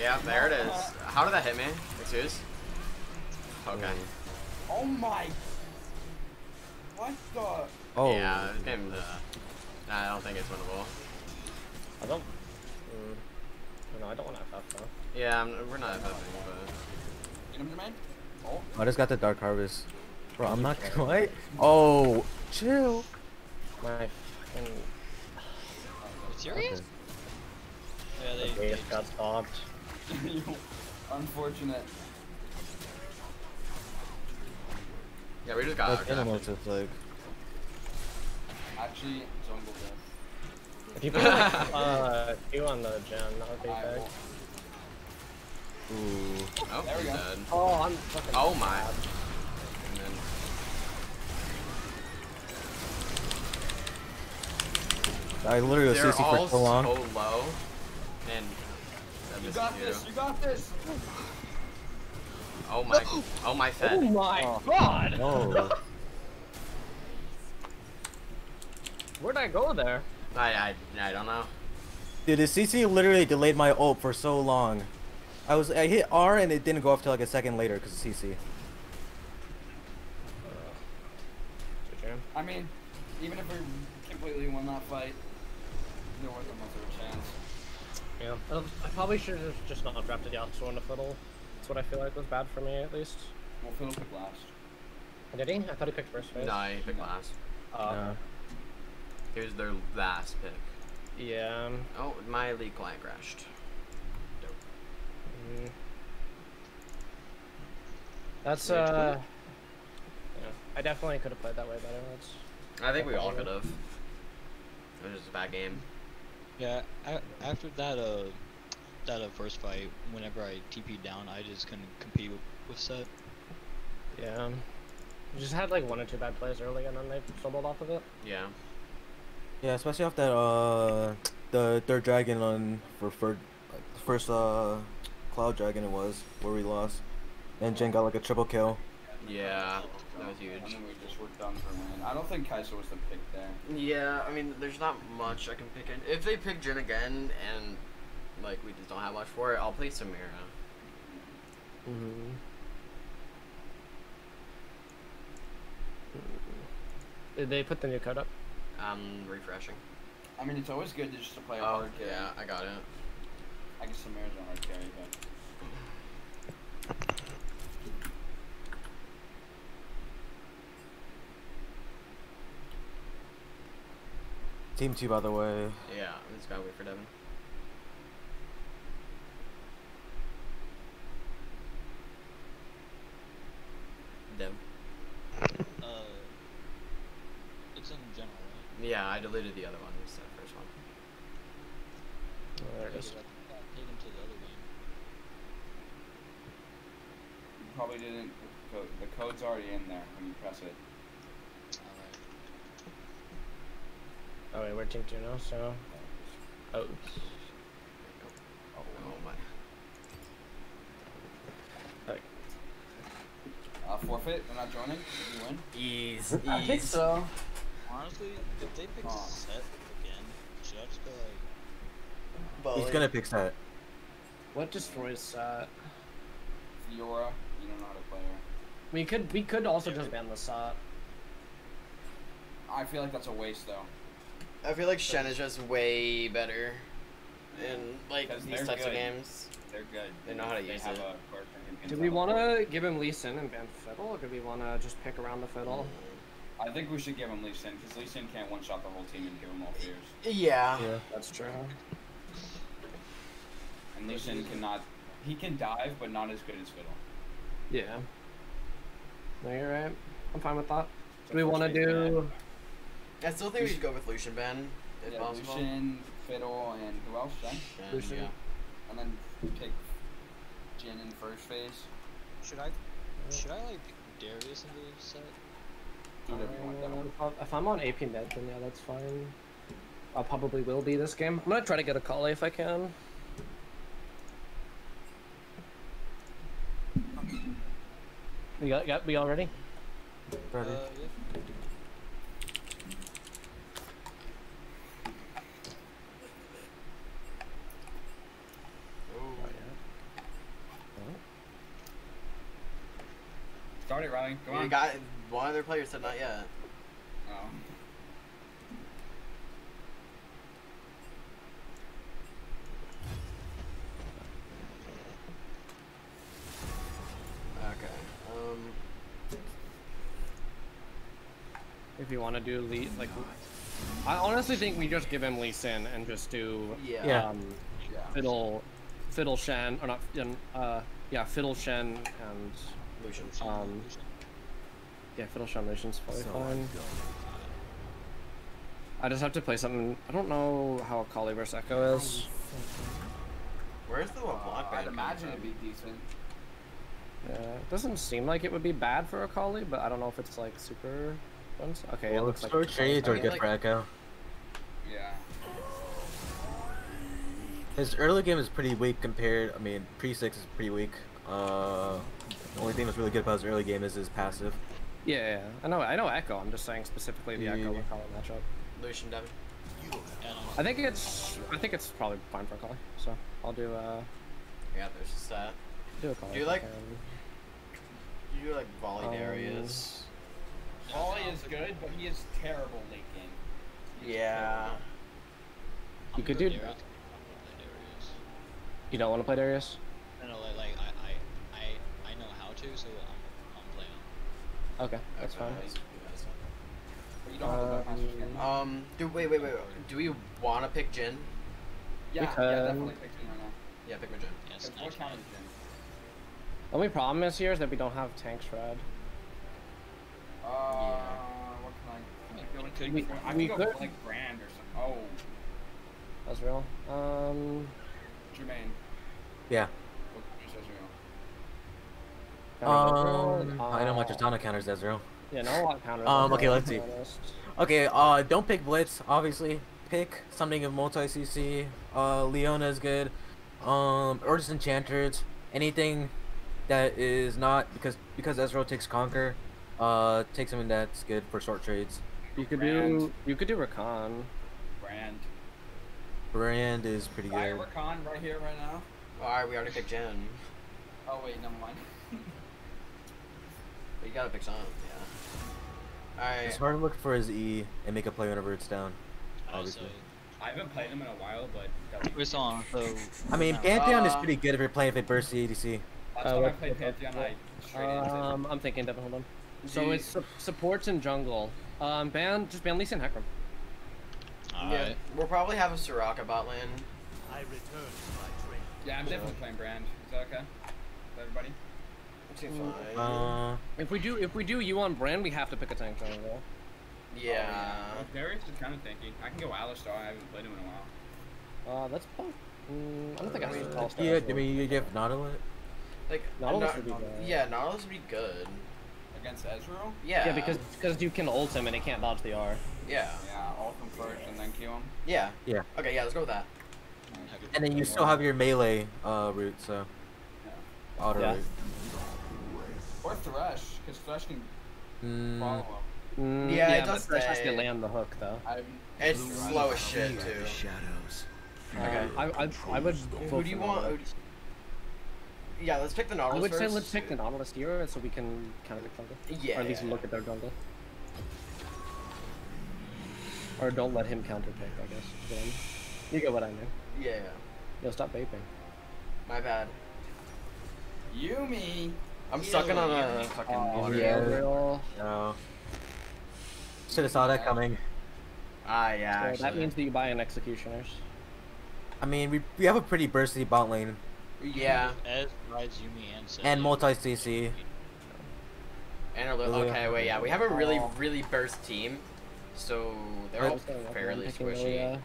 Yeah, there it is. How did that hit me? Excuse? Okay. Oh my! What the? Oh. Yeah, this game, uh, I don't think it's winnable. I don't. Mm, no, I don't want to FF though. Yeah, I'm, we're not FFing, but. Get him, Jermaine? Oh, I just got the Dark Harvest. Bro, I'm not quite. Oh, chill. My fucking serious? Okay. Yeah, the they. base got stopped. unfortunate. Yeah, we just got Like outdrafted. animals, it's like. Actually, jungle death. If you put like uh Q on the gem, that would be I big. Ooh. Oh, There we go. dead. Oh, I'm fucking. Oh my. bad. And then, I literally was they're CC all for so long. so low. And. You got you. this, you got this! Oh my. Oh my Oh my Oh. god! Oh. Where'd I go there? I, I, I don't know. Dude, the CC literally delayed my ult for so long. I was I hit R and it didn't go off till like a second later because of CC. I mean, even if we completely won that fight, there wasn't much of a chance. Yeah. Um, I probably should have just not drafted Yasuo in the fiddle. That's what I feel like was bad for me at least. Well, Phil picked last. Did he? I thought he picked first phase. No, he picked last. Uh, Yeah. He was their last pick. Yeah. Oh, my league client crashed. mm. That's uh. Yeah, I definitely could have played that way better. That's. I think we all could have. It was just a bad game. Yeah, after that uh, that uh, first fight, whenever I TP'd down, I just couldn't compete with, with Sett. Yeah. We just had like one or two bad plays early, and then they stumbled off of it. Yeah. Yeah, especially off that uh the third dragon on for for first uh cloud dragon it was where we lost, and Jhin got like a triple kill. Yeah. That was And huge. then we just were done for win. I don't think Kai'Sa was the pick there. Yeah, I mean, there's not much I can pick. In. If they pick Jhin again and like we just don't have much for it, I'll play Samira. Mm-hmm. Did they put the new code up? I'm refreshing. I mean, it's always good to just to play a Oh hard carry. yeah, I got it. I guess Samira's a hard carry, but Team two, by the way. Yeah, I'm just gotta wait for Devin. Dev? Uh, it's in general, right? Yeah, I deleted the other one. It's that first one. There it Yeah, is. but I got taken to the other game. You probably didn't. The, code, the code's already in there when you press it. Alright. Oh wait, we're team two now, so. Oh. Oh my. Uh, forfeit. We're not joining. Did you win? Ease, I think so. Honestly, if they pick Aw. Sett again, should I just go like? He's gonna pick Sett. What destroys uh Fiora. You don't know how to play her. we could we could also just ban the Sot. I feel like that's a waste though. I feel like Shen is just way better in like these they're types of games. They're good. They know how to they use have it. A person who can Do we want to give him Lee Sin and ban Fiddle, or do we want to just pick around the Fiddle? I think we should give him Lee Sin because Lee Sin can't one shot the whole team and give him all fears. Yeah. Yeah. That's true. And Lee Sin cannot. He can dive, but not as good as Fiddle. Yeah. No, you're right. I'm fine with that. So Do we want to do? I still think we should go with Lucian Ben, if Yeah, possible. Lucian, Fiddle, and who else? Shen? Shen, Lucian. yeah. And then pick Jhin in first phase. Should I? Should I like Darius in the Sett? Do whatever you want. Devil. Uh, if I'm on AP Med, then yeah, that's fine. I probably will be this game. I'm gonna try to get a call if I can. We got, got we all ready? Ready? Uh, yeah. Start it, Riley. Come You on. got one other player said not yet. Oh. Okay. Um. If you want to do Lee, like, I honestly think we just give him Lee Sin and just do Yeah. Yeah. um, Yeah. Fiddle, Fiddle Shen, or not, uh, yeah, Fiddle Shen and Lucian. um, yeah, Fiddle Shen Lucian's probably fine. I just have to play something. I don't know how Akali vs Ekko is. Where's the block Uh. I'd imagine it'd be decent. Yeah, it doesn't seem like it would be bad for Akali, but I don't know if it's like super. fun. Okay, it looks like. store trades are I mean, good like- for Ekko. Yeah. His early game is pretty weak compared. I mean, pre six is pretty weak. Uh, the only thing that's really good about his early game is his passive. Yeah, yeah, I know. I know Ekko. I'm just saying specifically the Ekko Yeah. Akali matchup. Lucian Devin. I think it's. I think it's probably fine for a Akali. So I'll do. Uh, Yeah, there's just that. do Akali. Do you like- Do You like volley Um, Darius. Ollie is good, but he is terrible late game. He Yeah. terrible. I'm You could do. Darius. Darius. You don't want to play Darius? No, no, like, like I, I, I, I know how to, so I'm, I'm playing. Okay, that's fine. that's- that's. But you don't have the Um, Um, do wait, wait, wait. wait. Do we want to pick Jhin? yeah, yeah, definitely pick him right now. Yeah, pick my Jhin. Yes, Because what nice. Jhin? The only problem is here is that we don't have tank shred. Uh, what can I? Can I go into? We- I we can go could- for, like brand or something. Oh, That's real. Um. Jermaine. Yeah. What is Ezreal? Um, Uh, I know my Tristana counters Ezreal. Yeah, no lot counters. Um, okay, let's see. Okay, uh, don't pick Blitz, obviously. Pick something of multi CC. Uh, Leona is good. Um, or just Enchanters. Anything that is not because because Ezreal takes Conquer. Uh, take something that's good for short trades. You could Brand. do. You could do Rakan. Brand. Brand is pretty Fire good. Rakan right here, right now. Alright, we already picked Jhin. Oh wait, never mind. But you gotta pick something. Yeah. Alright. It's hard to look for his E and make a play whenever it's down. I Obviously. say. I haven't played him in a while, but that would on. So, I mean, Pantheon is Uh, pretty good if you're playing if it bursts the ADC. Last Uh, time I what- played what- Pantheon, I straight into Um, I'm thinking. Devin, hold on. So Do you- it's su- supports and jungle. Um, ban just ban Lee Sin Hecarim. Yeah, alright. we'll probably have a Soraka bot lane. I return to my train. Yeah, I'm definitely playing Brand. Is that okay? With everybody? Seems fine. Uh, If we do if we do you on brand, we have to pick a tank jungle. yeah. Well, Darius is kind of tanky. I can go Alistar. I haven't played him in a while. Uh, that's both. Mm, I don't think I have all yeah, I mean, you have Nautilus. Like Nautilus Na- would be good. Yeah, Nautilus would be good. Against Ezreal? Yeah. Yeah, because because you can ult him and he can't dodge the R. Yeah. Yeah, ult him first and then kill him. Yeah. Yeah. Okay, yeah, let's go with that. And then you still have your melee uh, route, so. Auto Yeah. route. Or Thresh, because Thresh can Mm, follow him. Mm, Yeah, it but does Thresh has to land the hook though. I'm, It's You're slow as shit Fear too. the shadows. Okay. I, I, I would. Who do you want? Nautilus. who do- Yeah, let's pick the Nautilus. I Nautilus would say let's pick the Nautilus here so we can kind of jungle. Yeah. Or at least look at their jungle. Or don't let him counter pick, I guess. is what I mean. You get what I mean. Yeah. Yo, stop vaping. My bad. Yuumi! I'm sucking on a fucking Oh, water. yeah. real. no. Should have saw that coming. Ah, yeah. So that means that you buy an Executioners. I mean, we, we have a pretty bursty bot lane Yeah. As Rise, Yuumi, and Seth. and multi CC. And a little. Lilia. Okay, wait. Yeah, we have a really, really burst team, so they're all I'm saying, okay, fairly squishy.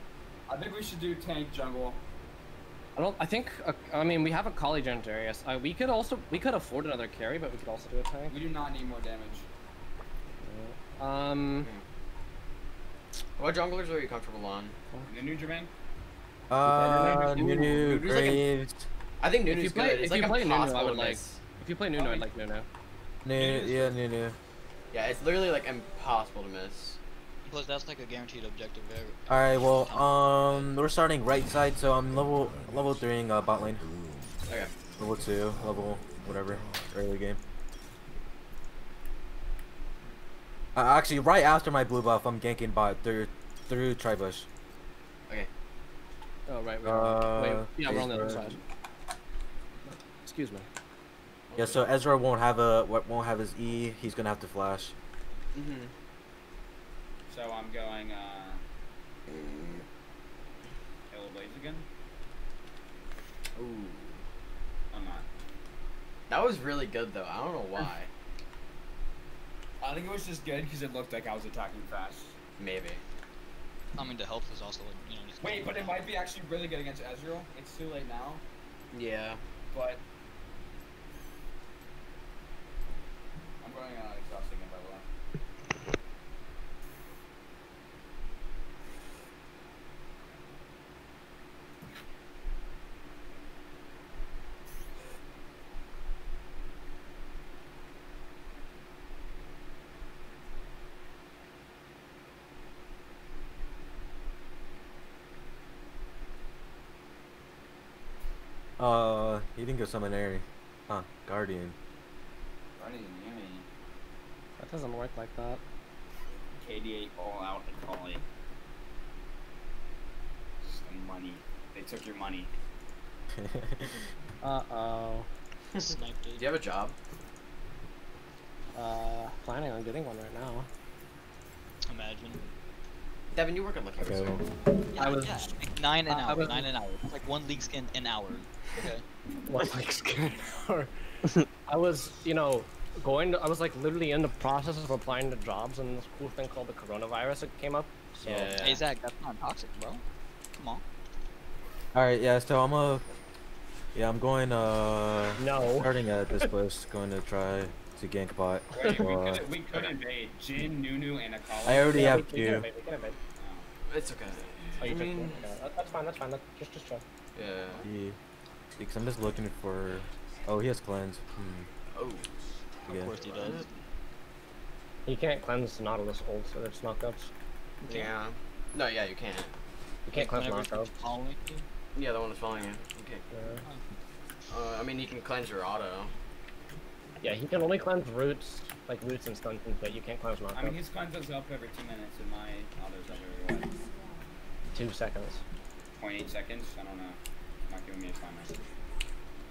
I think we should do tank jungle. I don't. I think. Uh, I mean, we have a Kali Jhin Darius. Uh, we could also. We could afford another carry, but we could also do a tank. We do not need more damage. Um. What junglers are you comfortable on? The new Jermaine? Uh, Ooh, Nunu, Nunu's like a- Graves, I think If Nunu's you play, good. It's if like you play Nunu, impossible I would to like. miss. If you play Nunu, I'd like Nunu. Nunu, yeah, Nunu. Yeah, it's literally like impossible to miss. Plus, that's like a guaranteed objective. every- All right, well, um, we're starting right side, so I'm level level three in uh, bot lane. Okay. Level two, level whatever, early game. Uh, actually, right after my blue buff, I'm ganking bot through through Tribush. Okay. Oh right. We're Uh, wait. Yeah, we're on the other side. Excuse me. Yeah, so Ezra won't have a won't have his E. He's gonna have to flash. Mm-hmm. So I'm going, uh. Hail of Blades again? Ooh. I'm not. That was really good though. I don't know why. I think it was just good because it looked like I was attacking fast. Maybe. I mean, the health was also like, you know, just. Wait, but it might be actually really good against Ezreal. It's too late now, Yeah. but. I'm going uh, exhaust again, by the way. Uh, he didn't go seminary. Huh, Guardian. Guardian Yuumi. That doesn't work like that. KD8 all out and Collie. Some money. They took your money. Uh oh. Sniped Do you have a job? Uh, planning on getting one right now. Imagine. Devin, you work at Lucky Okay. Reserve. Yeah, I was- yeah, like nine an I- I hour. was- Nine an hour. It's like one league skin an hour. Okay. What like skin or I was, you know, going to, I was like literally in the process of applying to jobs and this cool thing called the coronavirus that came up. So Yeah. Hey Zach, that's not toxic, bro. Come on. All right, yeah. So I'm a, yeah, I'm going uh, no. starting at this place, going to try to gank bot. Wait, we Uh, could we could invade Jhin, Nunu, and Akali. I already Yeah, have we- we two. invade, we can invade. It's okay. Oh, you I mean, one? Okay, that- that's fine. That's fine. That, just just chill. yeah. Yeah. Because I'm just looking for. Oh, he has cleanse. Hmm. Oh. Yeah. Of course he does. You can't cleanse Nautilus ult, so it's knockouts. Yeah. No, yeah, you can't. You can't cleanse Whenever it's following you. Yeah, the one that's following you. Okay. Yeah. Uh, I mean, you can cleanse your auto. Yeah, he can only cleanse roots, like roots and stunts, but you can't cleanse knockouts. I mean, his cleanse is up every two minutes, and my others every what? Two seconds. 0.8 seconds. I don't know. Not giving me a timer.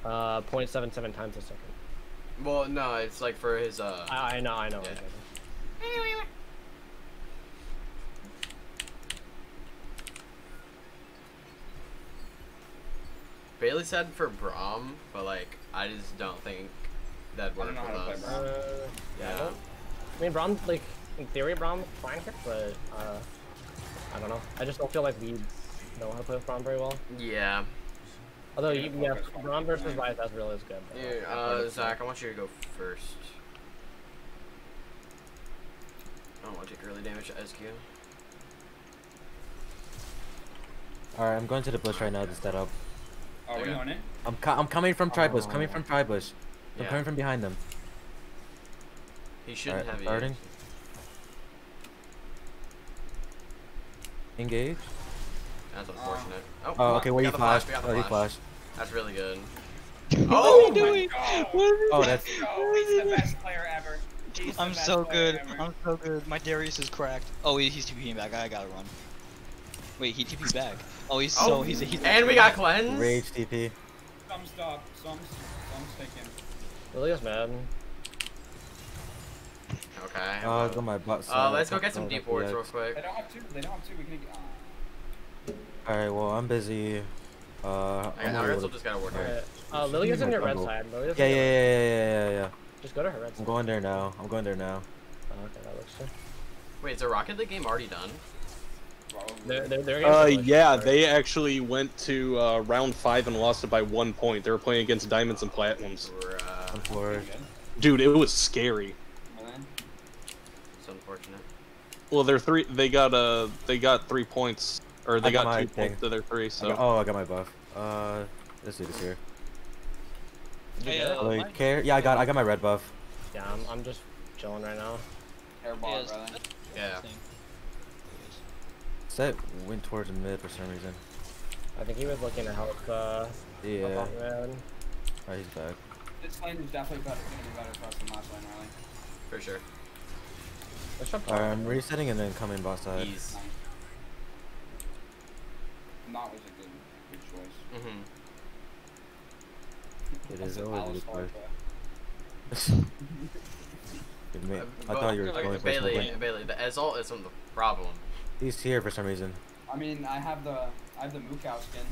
Uh, 0.77 times a second. Well, no, it's like for his uh. I, I know, I know. Yeah. okay. Bailey said for Braum, but like I just don't think that I work don't know with how to us. play Braum. Uh, yeah. I, Yeah. I mean, Braum, like, in theory, Braum fine here, but, uh, I don't know. I just don't feel like we know how to play with Braum very well. Yeah. Although, Yeah, you, yeah, focus Braum versus playing. Ryze Ezreal is good. but, Here, I uh, Zach, I want you to go first. I don't want to take early damage to SQ. Alright, I'm going to the bush right now to set up. Are we Okay. on it? I'm co I'm coming from tri bush. Coming Oh. from tri bush. I'm Yeah. coming from behind them. He shouldn't Alright, have you. starting. Engage. That's unfortunate. Oh, oh come on, okay. we Where you got flash, flashed? we got the Oh, he flash. flashed. That's really good. Oh, Oh, doing? Oh, that's. Oh, he's the best player ever. He's I'm so good. ever. I'm so good. My Darius is cracked. Oh, he, he's TPing back. I gotta run. Wait, he TP'd back. Oh, he's Oh, so he's he's. and we got cleanse. Rage TP. Some stop. Some. Some taken. Lily's mad. Okay. Oh, I got my butt. uh, so- let's go get some deep that's wards real quick. They don't have two. They don't have two. We can. Uh, Alright, well, I'm busy. Uh, I, I'm I over also the- just gotta work Alright. on it. Uh, Lily is in your red side. Lily Yeah, yeah, yeah, yeah, yeah, yeah, yeah. Just go to her red side. I'm going there now. I'm going there now. Oh, okay, that works too. Wait, is the Rocket League game already done? Probably. They're, they're, they're Uh, yeah, Bush, they actually went to uh, round five and lost it by one point. They were playing against diamonds and platinums. Bruh. I'm forward. Pretty good. Dude, it was scary. It's unfortunate. Well, they're three. They got uh, they got three points, or they I got got, my two thing. points to their three. I So got, oh, I got my buff. Uh, this dude is here. Hey, Yeah. uh, you my- care? Yeah, I got, I got my red buff. Yeah, I'm, I'm just chilling right now. Hairball, Yes. brother. Yeah. Thing. Sett went towards the mid for some reason. I think he was looking to help, uh, Yeah. help out red. Alright, he's back. This lane is definitely better, gonna be better for us than last lane, Riley. For sure. Let's jump Alright. I'm resetting and then coming boss side. Ease. Nice. Not was a good, good choice. Mm-hmm. It That's is a always a good choice. Good man. I thought you were okay, going for Bailey. something. Bailey, the Ezalt isn't the problem. He's here for some reason. I mean, I have the I have the Mukau skin.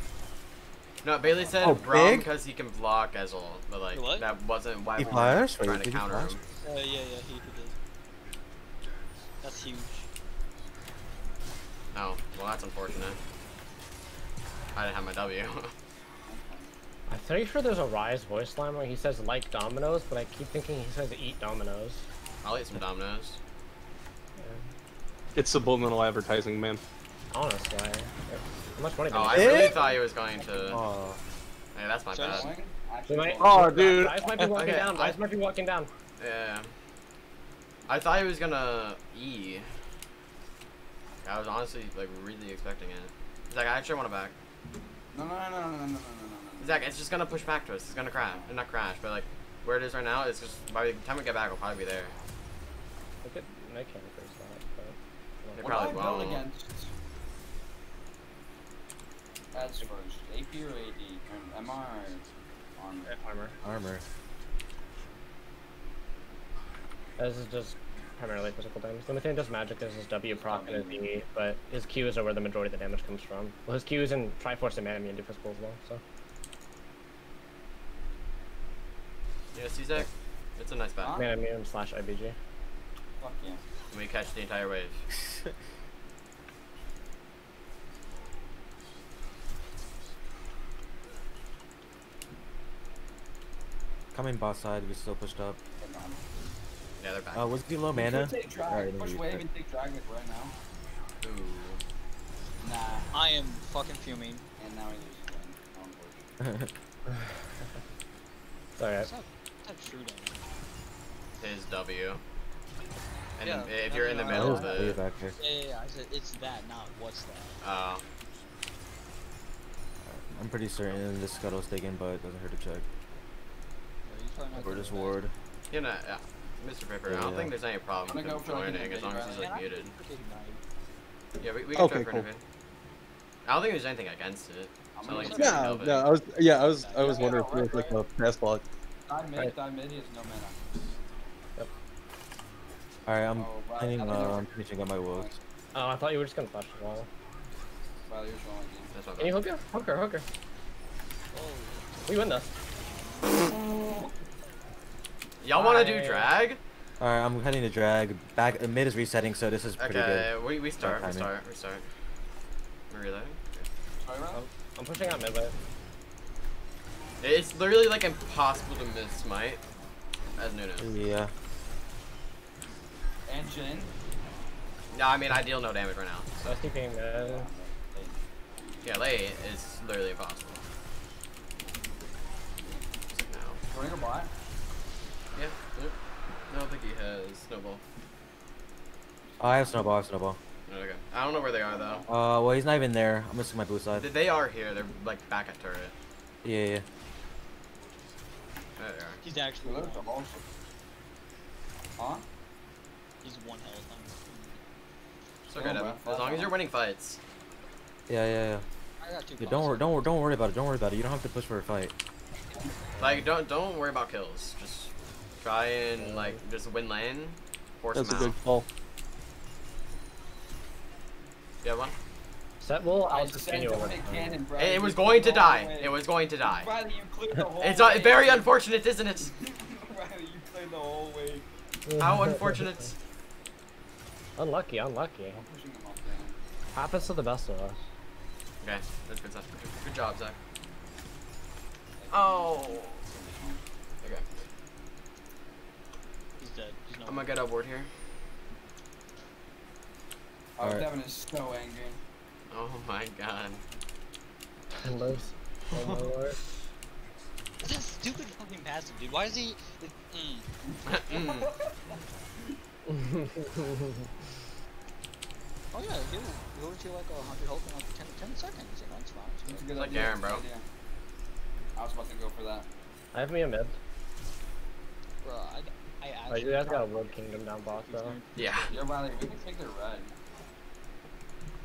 No, Bailey said Oh, Braum big? because he can block Ezalt, but like What? that wasn't why He we flashed? were Wait, trying to counter him. Uh, yeah, yeah, he, he did. That's huge. Oh, well that's unfortunate. I didn't have my W. I'm pretty sure there's a Ryze voice line where he says like Dominoes, but I keep thinking he says eat Dominoes. I'll eat some Dominoes. It's subliminal advertising, man. Honestly, how much money? Oh, I it? really thought he was going to. Oh, yeah, that's my so bad. Might... oh, dude. Eyes might be walking okay. down. Eyes might be walking down. Yeah. I thought he was gonna E. I was honestly like really expecting it. Zach, I actually want to back. No, no, no, no, no, no, no, no. Zach, it's just gonna push back to us. It's gonna crash. Not crash, but like where it is right now, it's just by the time we get back, we'll probably be there. Look at, no, what probably do I won't. against? That's first. AP or AD? Or MR or armor? armor. Armor. This is just primarily physical damage. The only thing that does magic is his W proc and his E, but his Qs are where the majority of the damage comes from. Well, his Qs and Triforce and Manamune do physical as well, so. Yeah, Czak, it's a nice Huh? bet. Mana Immune slash IBG. Fuck yeah. We catch the entire wave. Coming boss side, we still pushed up. But. Yeah, they're back. Uh, was he low mana? take drag, Alright, push wave and take drag like right now. Ooh. Nah. I am fucking fuming. And now we lose again. Oh, unfortunate. Sorry, It's not, it's not true damage. His W. And Yeah, if you're in the no, middle Oh, of the, back here. Yeah, yeah, yeah. I said it's that, not what's that. uh, I'm pretty certain this scuttle's taken, but it doesn't hurt to check. Yeah, he's probably not Or just ward. you know, yeah, Mr. Pepper, I don't Yeah. think there's any problem I'm with him go for, like, an joining as long as he's like Yeah, muted. I think nine. Yeah, we, we can Okay, try for cool. an event. I don't think there's anything against it. I'm So, like, go it's for- gonna Yeah, no, I was yeah, I was I was Yeah, wondering if it was like a pass block. Die mid, Right. die mid, he has no mana. Alright, I'm Oh, wow, cleaning, uh, I'm finishing up my wolves. Oh, I thought you were just gonna flash as well. Riley, you're showing. That's not Can you bad. hook her? Hook her, hook her. Oh, We win this. Y'all want to do drag? Alright, I'm heading to drag. Back uh, mid is resetting, so this is pretty Okay, good. we, we start, we start, we start. We reloading? Sorry, Ron? I'm pushing out mid wave. It's literally like impossible to miss smite. As Nunu. Yeah. And Jhin. No, I mean I deal no damage right now. So I keep mid. Yeah, late is literally impossible. No. Running a bot. Yeah. Nope. I don't think he has snowball. Oh, I have snowball, I have snowball. Okay. I don't know where they are though. Uh, well, he's not even there. I'm missing my blue side. They- They are here. They're like back at turret. Yeah, yeah. There they are. He's actually Look at the one, whole Huh? He's one health. I'm- It's okay, Oh, wow. As long as you're winning fights. Yeah, yeah, yeah. I got two. yeah don't worry, don't worry, don't worry about it. Don't worry about it. You don't have to push for a fight. Like don't don't worry about kills. Just try and like just win lane. Force That's a out. good call. You have one? Set will I I'll just just said you don't over. cannon, bro. It, it was going to die. way. It was going to die. Riley, you cleared the whole It's uh, very unfortunate, isn't it? Riley, you cleared the whole way. How unfortunate. Unlucky, unlucky. I'm pushing him off down. Happens to the best of us. Okay, that's good stuff. Good, good job, Zach. Oh. Okay, He's dead. He's not. I'm gonna get a ward here. Oh, Alright. Devin is so angry. Oh my god. Lives. Oh my lord. That stupid fucking passive, dude. Why is he? it- Mm. Oh yeah, he'll he'll to like a hundred health in like 10, 10 seconds. You know, it's fine. It's It's good. good Like idea. Aaron, bro. good. I was about to go for that. I have me a mid. Bro, I, I Oh, actually. you guys got a Wood Kingdom down block though. Yeah. Yeah, Riley, we can take the red.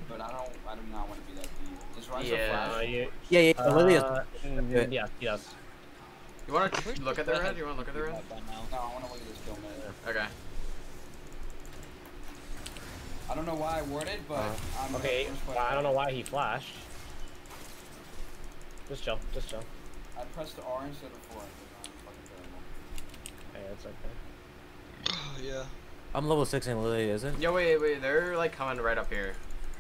But I don't. I do not want to be that deep. Is Ryza Yeah. Uh, flash? you, Yeah, yeah. uh, Lily is. mm, yes, yes. You wanna look at the red? You wanna look at the red? No, I want to look at this kill mid. Okay. I don't know why I worded, but Uh, I'm Okay, first well, I don't know why he flashed. Just chill, just chill. I pressed the R instead of four. I'm fucking terrible. Hey, it's okay. yeah. I'm level six and Lily isn't. Yo, wait, wait. They're like coming right up here.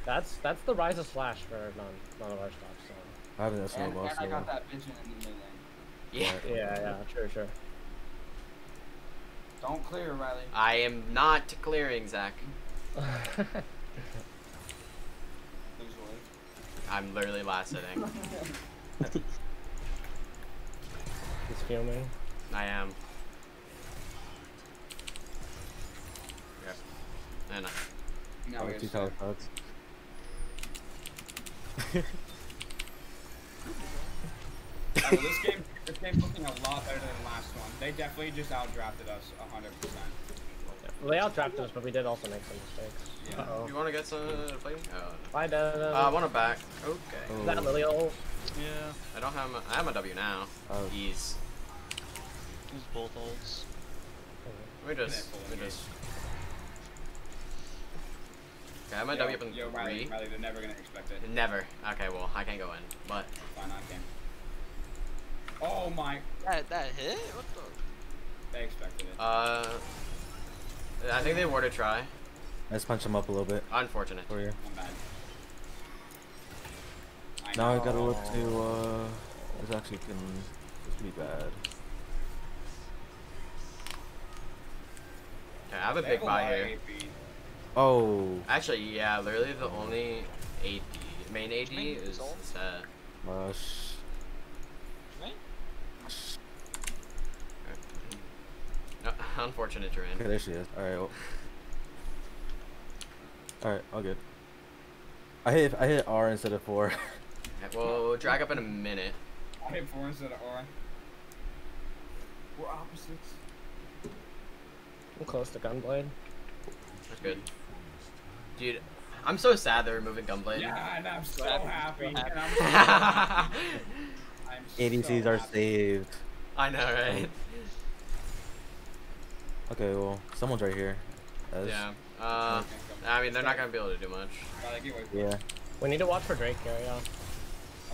That's that's the rise of slash for none none of our stuff. So I haven't that And, snowball. and I got that vision in the mid lane. Yeah. yeah, yeah, sure, sure. Don't clear, Riley. I am not clearing, Zach. Lose away. I'm literally last sitting. He's fuming. I am. Okay. And uh, Now we gotta two stay. tower. Oh, this game, this game's looking a lot better than the last one. They definitely just outdrafted us hundred percent. Well, they outdrafted us, but we did also make some mistakes. Yeah. Uh-oh. you want to get some uh, fighting? Oh. Bye, Devin. Uh, I want to back. Okay. Oh. Is that Lily ult? Yeah. I don't have. A, I have a W now. Oh. Ease. Use both ults. Let me just. Yeah, Let me just. Okay, I have my Yo, W up in yo, Riley, three. Riley, they're never gonna expect it. Never. Okay, well I can't go in, but Fine, I can. Oh my, That that hit? What the? they expected it. uh, I think they were to try. Let's punch him up a little bit Unfortunate. for you. I'm bad. I Now I gotta look to. uh... This actually can. This could be bad. Okay, I have a They big have buy here. AP. Oh. Actually, yeah, literally the only AD, main AD Main is is all? set. Mush. Right? No, unfortunate you're Okay, in. there she is. Alright. Well. Alright, all good. I hit I hit R instead of four. Okay, We'll drag up in a minute. I hit four instead of R. We're opposites. I'm close to Gunblade. That's good. Dude, I'm so sad they're removing Gunblade. Yeah, and I'm so happy, happy. so And happy. I'm so happy. I'm so ADCs are saved. I know, right? Okay, well, someone's right here. That's- Yeah. Uh, I mean, they're not gonna be able to do much. Riley, get away from me. Yeah. We need to watch for Drake here, yeah.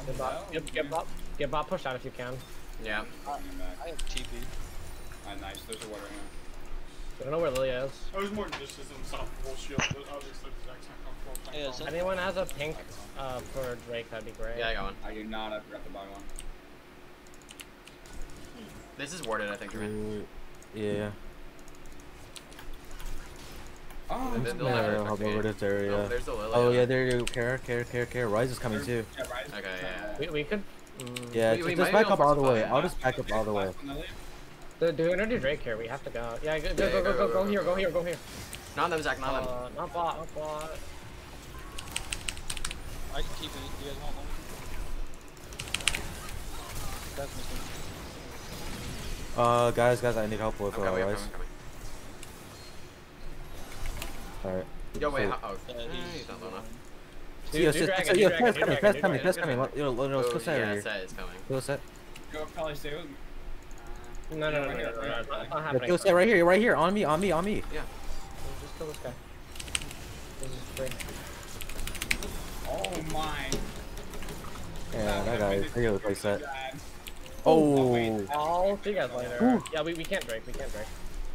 Get bot, no, get, get bot, get bot pushed out if you can. Yeah. Bring. I have TP. Ah, nice. There's a water in I don't know where Lilia is. I was more just as unstoppable shield, but obviously the deck's not comfortable. Yeah, is Anyone has a pink uh, for Drake, that'd be great. Yeah, I got one. I do not. I forgot to buy one. This is warded, I think, Jermaine. Uh, yeah. Oh, The- the it's Lily Yeah, Lilia I'll looks go over this area. Oh, there's the Lily. Oh yeah, there you go. Care, care, care, care. Ryze is coming too. Yeah, Ryze. Okay, yeah. We, we could. Mm, Yeah, We- just, we just back up all the way. I'll just back up all the way. Dude, dude, energy Drake here. We have to go. Yeah, go, go, Yeah, go, yeah, go, go, go, go, go go, here, go. go here, go here. Not them, Zach, not them. Uh, not bot, not bot. I can keep it. You guys want one? That's missing. Uh, guys, guys, I need help with Okay, uh, wait, Ryze. coming, coming. Alright. Yo, wait, So- how, oh, eh, he's- he's not low enough. Dude, Yo, do dragon, yo, dragon, Fast do coming, dragon, fast do coming, dragon, fast do coming. dragon. Yo, yo, let's Oh, go Sett yeah, right here. Sett is coming. Go Sett. Go, probably stay with me. No, no, no, no, Right no, here, no, right no, here, it's not right go Sett right here, right here, on me, on me, on me. Yeah. Just kill this guy. This is free. Oh my. Yeah, that guy is really play set. Bad. Oh. I'll see you guys later. Ooh. Yeah, we, we can't break, we can't break.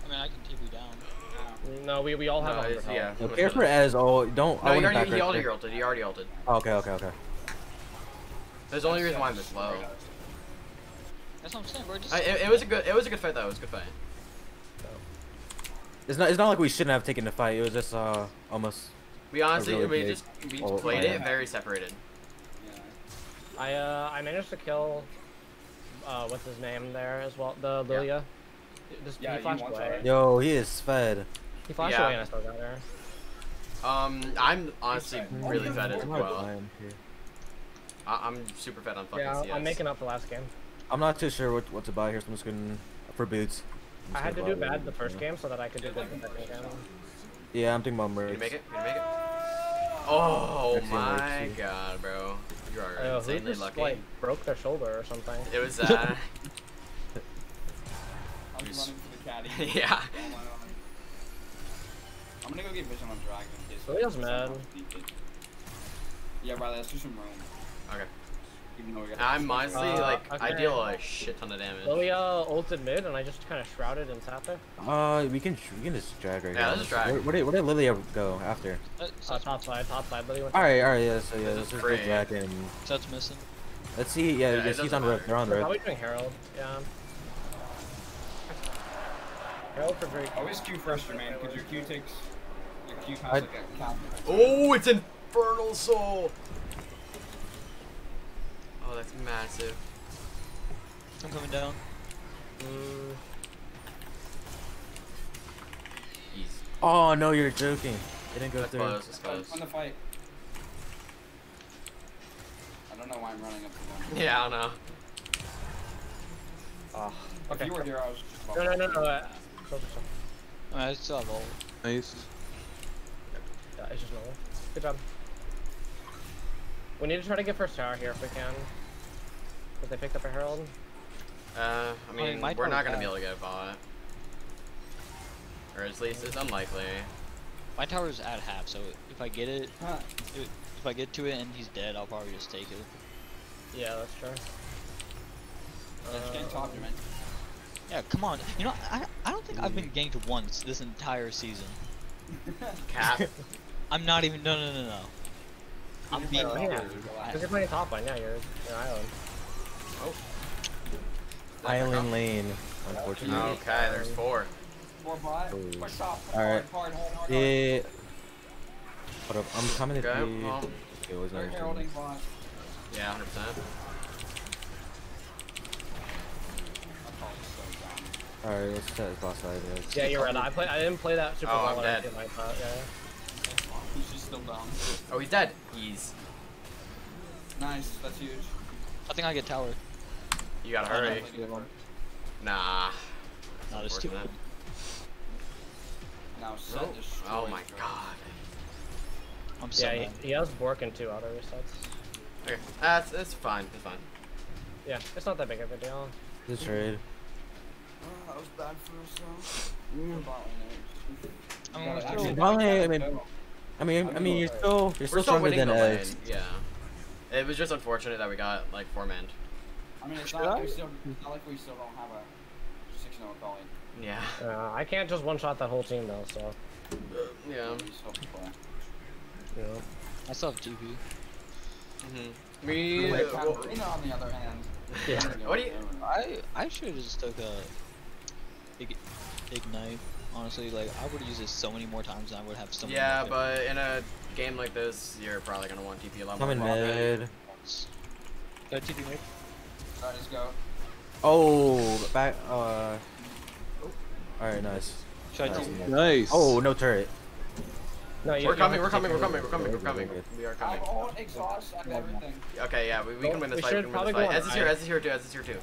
I mean, I can TP down. No, we, we all have No, a it's- hundred yeah. health. Yo, care for Ez. Oh, don't. No, I he already, back he already there. ulted, he already ulted. Oh, okay, okay, okay. There's the only reason why I'm this low. That's what I'm saying, bro. Just I, it, it was a good, it was a good fight though, it was a good fight. It's not. It's not like we shouldn't have taken the fight. It was just uh almost. We honestly, really we big just, we ult played right it very separated. Yeah. I uh I managed to kill uh what's his name there as well the Lilia. Just Yeah, he flashed away. Yo, he is fed. He flashed Yeah. away and I still got there. Um, I'm honestly fed. really fed as I'm well. here. I, I'm super fed on fucking Yeah, CS. I'm making up for last game. I'm not too sure what, what to buy here, so I'm just gonna for boots. I'm I just had to do bad one, the first yeah. game so that I could do good the second game. Yeah, I'm thinking about Can you make it? Can you make it? Oh my like, god, bro. You are Oh, who insanely just lucky. like broke their shoulder or something? It was, uh, I was running for the caddy. Yeah. I'm gonna go get vision on dragon in case. Lilia's mad. Yeah, Riley, let's do some room. okay. Even though we got. I'm honestly, Uh, like, I deal a shit ton of damage. Lilia ulted mid and I just kind of shrouded and sat there. Uh, we can we can just drag right Yeah, here. let's just drag. Where, where did where did Lilia go after? That, Uh, top side, top side. Lilia went All right, all right, yeah. So yeah, This let's is just free. go drag and that's missing. let's see. Yeah, Yeah, he's on red. matter. They're on We're red. probably doing Herald. Yeah. Herald for Drake. Always Q first, man, because your Q takes. Your Q has I- like a count. Oh, it's Infernal Soul! Oh, that's massive. I'm coming down. He's Oh no, you're joking. It didn't go that's through. close, that's Fun, close. fun to fight. I don't know why I'm running up to them. Yeah, I don't know. oh, If okay. you were here, I was just about No, no, to- no, no. Uh, close, close. I, mean, I still have all. Nice. Yeah, it's just normal. Good job. We need to try to get first tower here if we can. Because they picked up a Herald. Uh, I mean, mean, my we're not gonna be able to get a bot. Or at least it's unlikely. My tower's at half, so if I get it, Huh. if, if I get to it and he's dead, I'll probably just take it. Yeah, that's true. Yeah, just get top, man. Yeah, come on. You know, I, I don't think I've been ganked once this entire season. Cap. I'm not even. No, no, no, no. I'm being. Oh, yeah. Because you're playing top lane, yeah, you're, you're island. Oh. Island lane, unfortunately. Okay, there's four. Four bot. Oh. Push top. Alright. Hard, hard, hard, hard. Hold up, I'm coming to Okay, well, it was They're not yeah, 100%. That call is so down. Alright, let's set his boss side. Yeah, you're right. I play. I didn't play that super Oh, well. I'm when I dead. did my thought, yeah. He's just still down. Oh, he's dead. He's. Nice, that's huge. I think I get tower. You gotta I know. hurry. Nah. Not as stupid. Now set Oh, oh my god. I'm so Yeah, mad. he, he has Bork and two auto resets. Okay, that's it's fine. It's fine. Yeah, it's not that big of a deal. This trade. Oh, ah, that was bad for us though. For bot lane, I mean, Gotta we're still- actually- Well, I mean- I mean, I mean, you're still you're still still stronger winning than the lane. Edge. Yeah. It was just unfortunate that we got like four man. I mean, it's not, like we still, it's not like we still don't have a 60 snow calling. Yeah. Uh, I can't just one shot that whole team though, so Yeah. We still have to play. you know. I still have TP. Mm-hmm. Me. Wait, well, on the other hand. Yeah. What do you- I I should have just took a ig- ignite. Honestly, like I would have used it so many more times, and I would have so many. yeah, more but in a game like this, you're probably gonna want TP a lot more. Coming mid. hits. Got TP mid. Alright, let's go. Oh, back. Uh. Alright, nice. Should I Nice. TP? Nice. Oh, no turret. No, you, We're coming. We're coming. We're coming. We're coming. We're coming. We are coming. I coming. want exhaust and everything. Okay, yeah, we, we can win this we fight. We should can win probably this fight. go on Ez is here. high. Ez is here too. Ez is here too.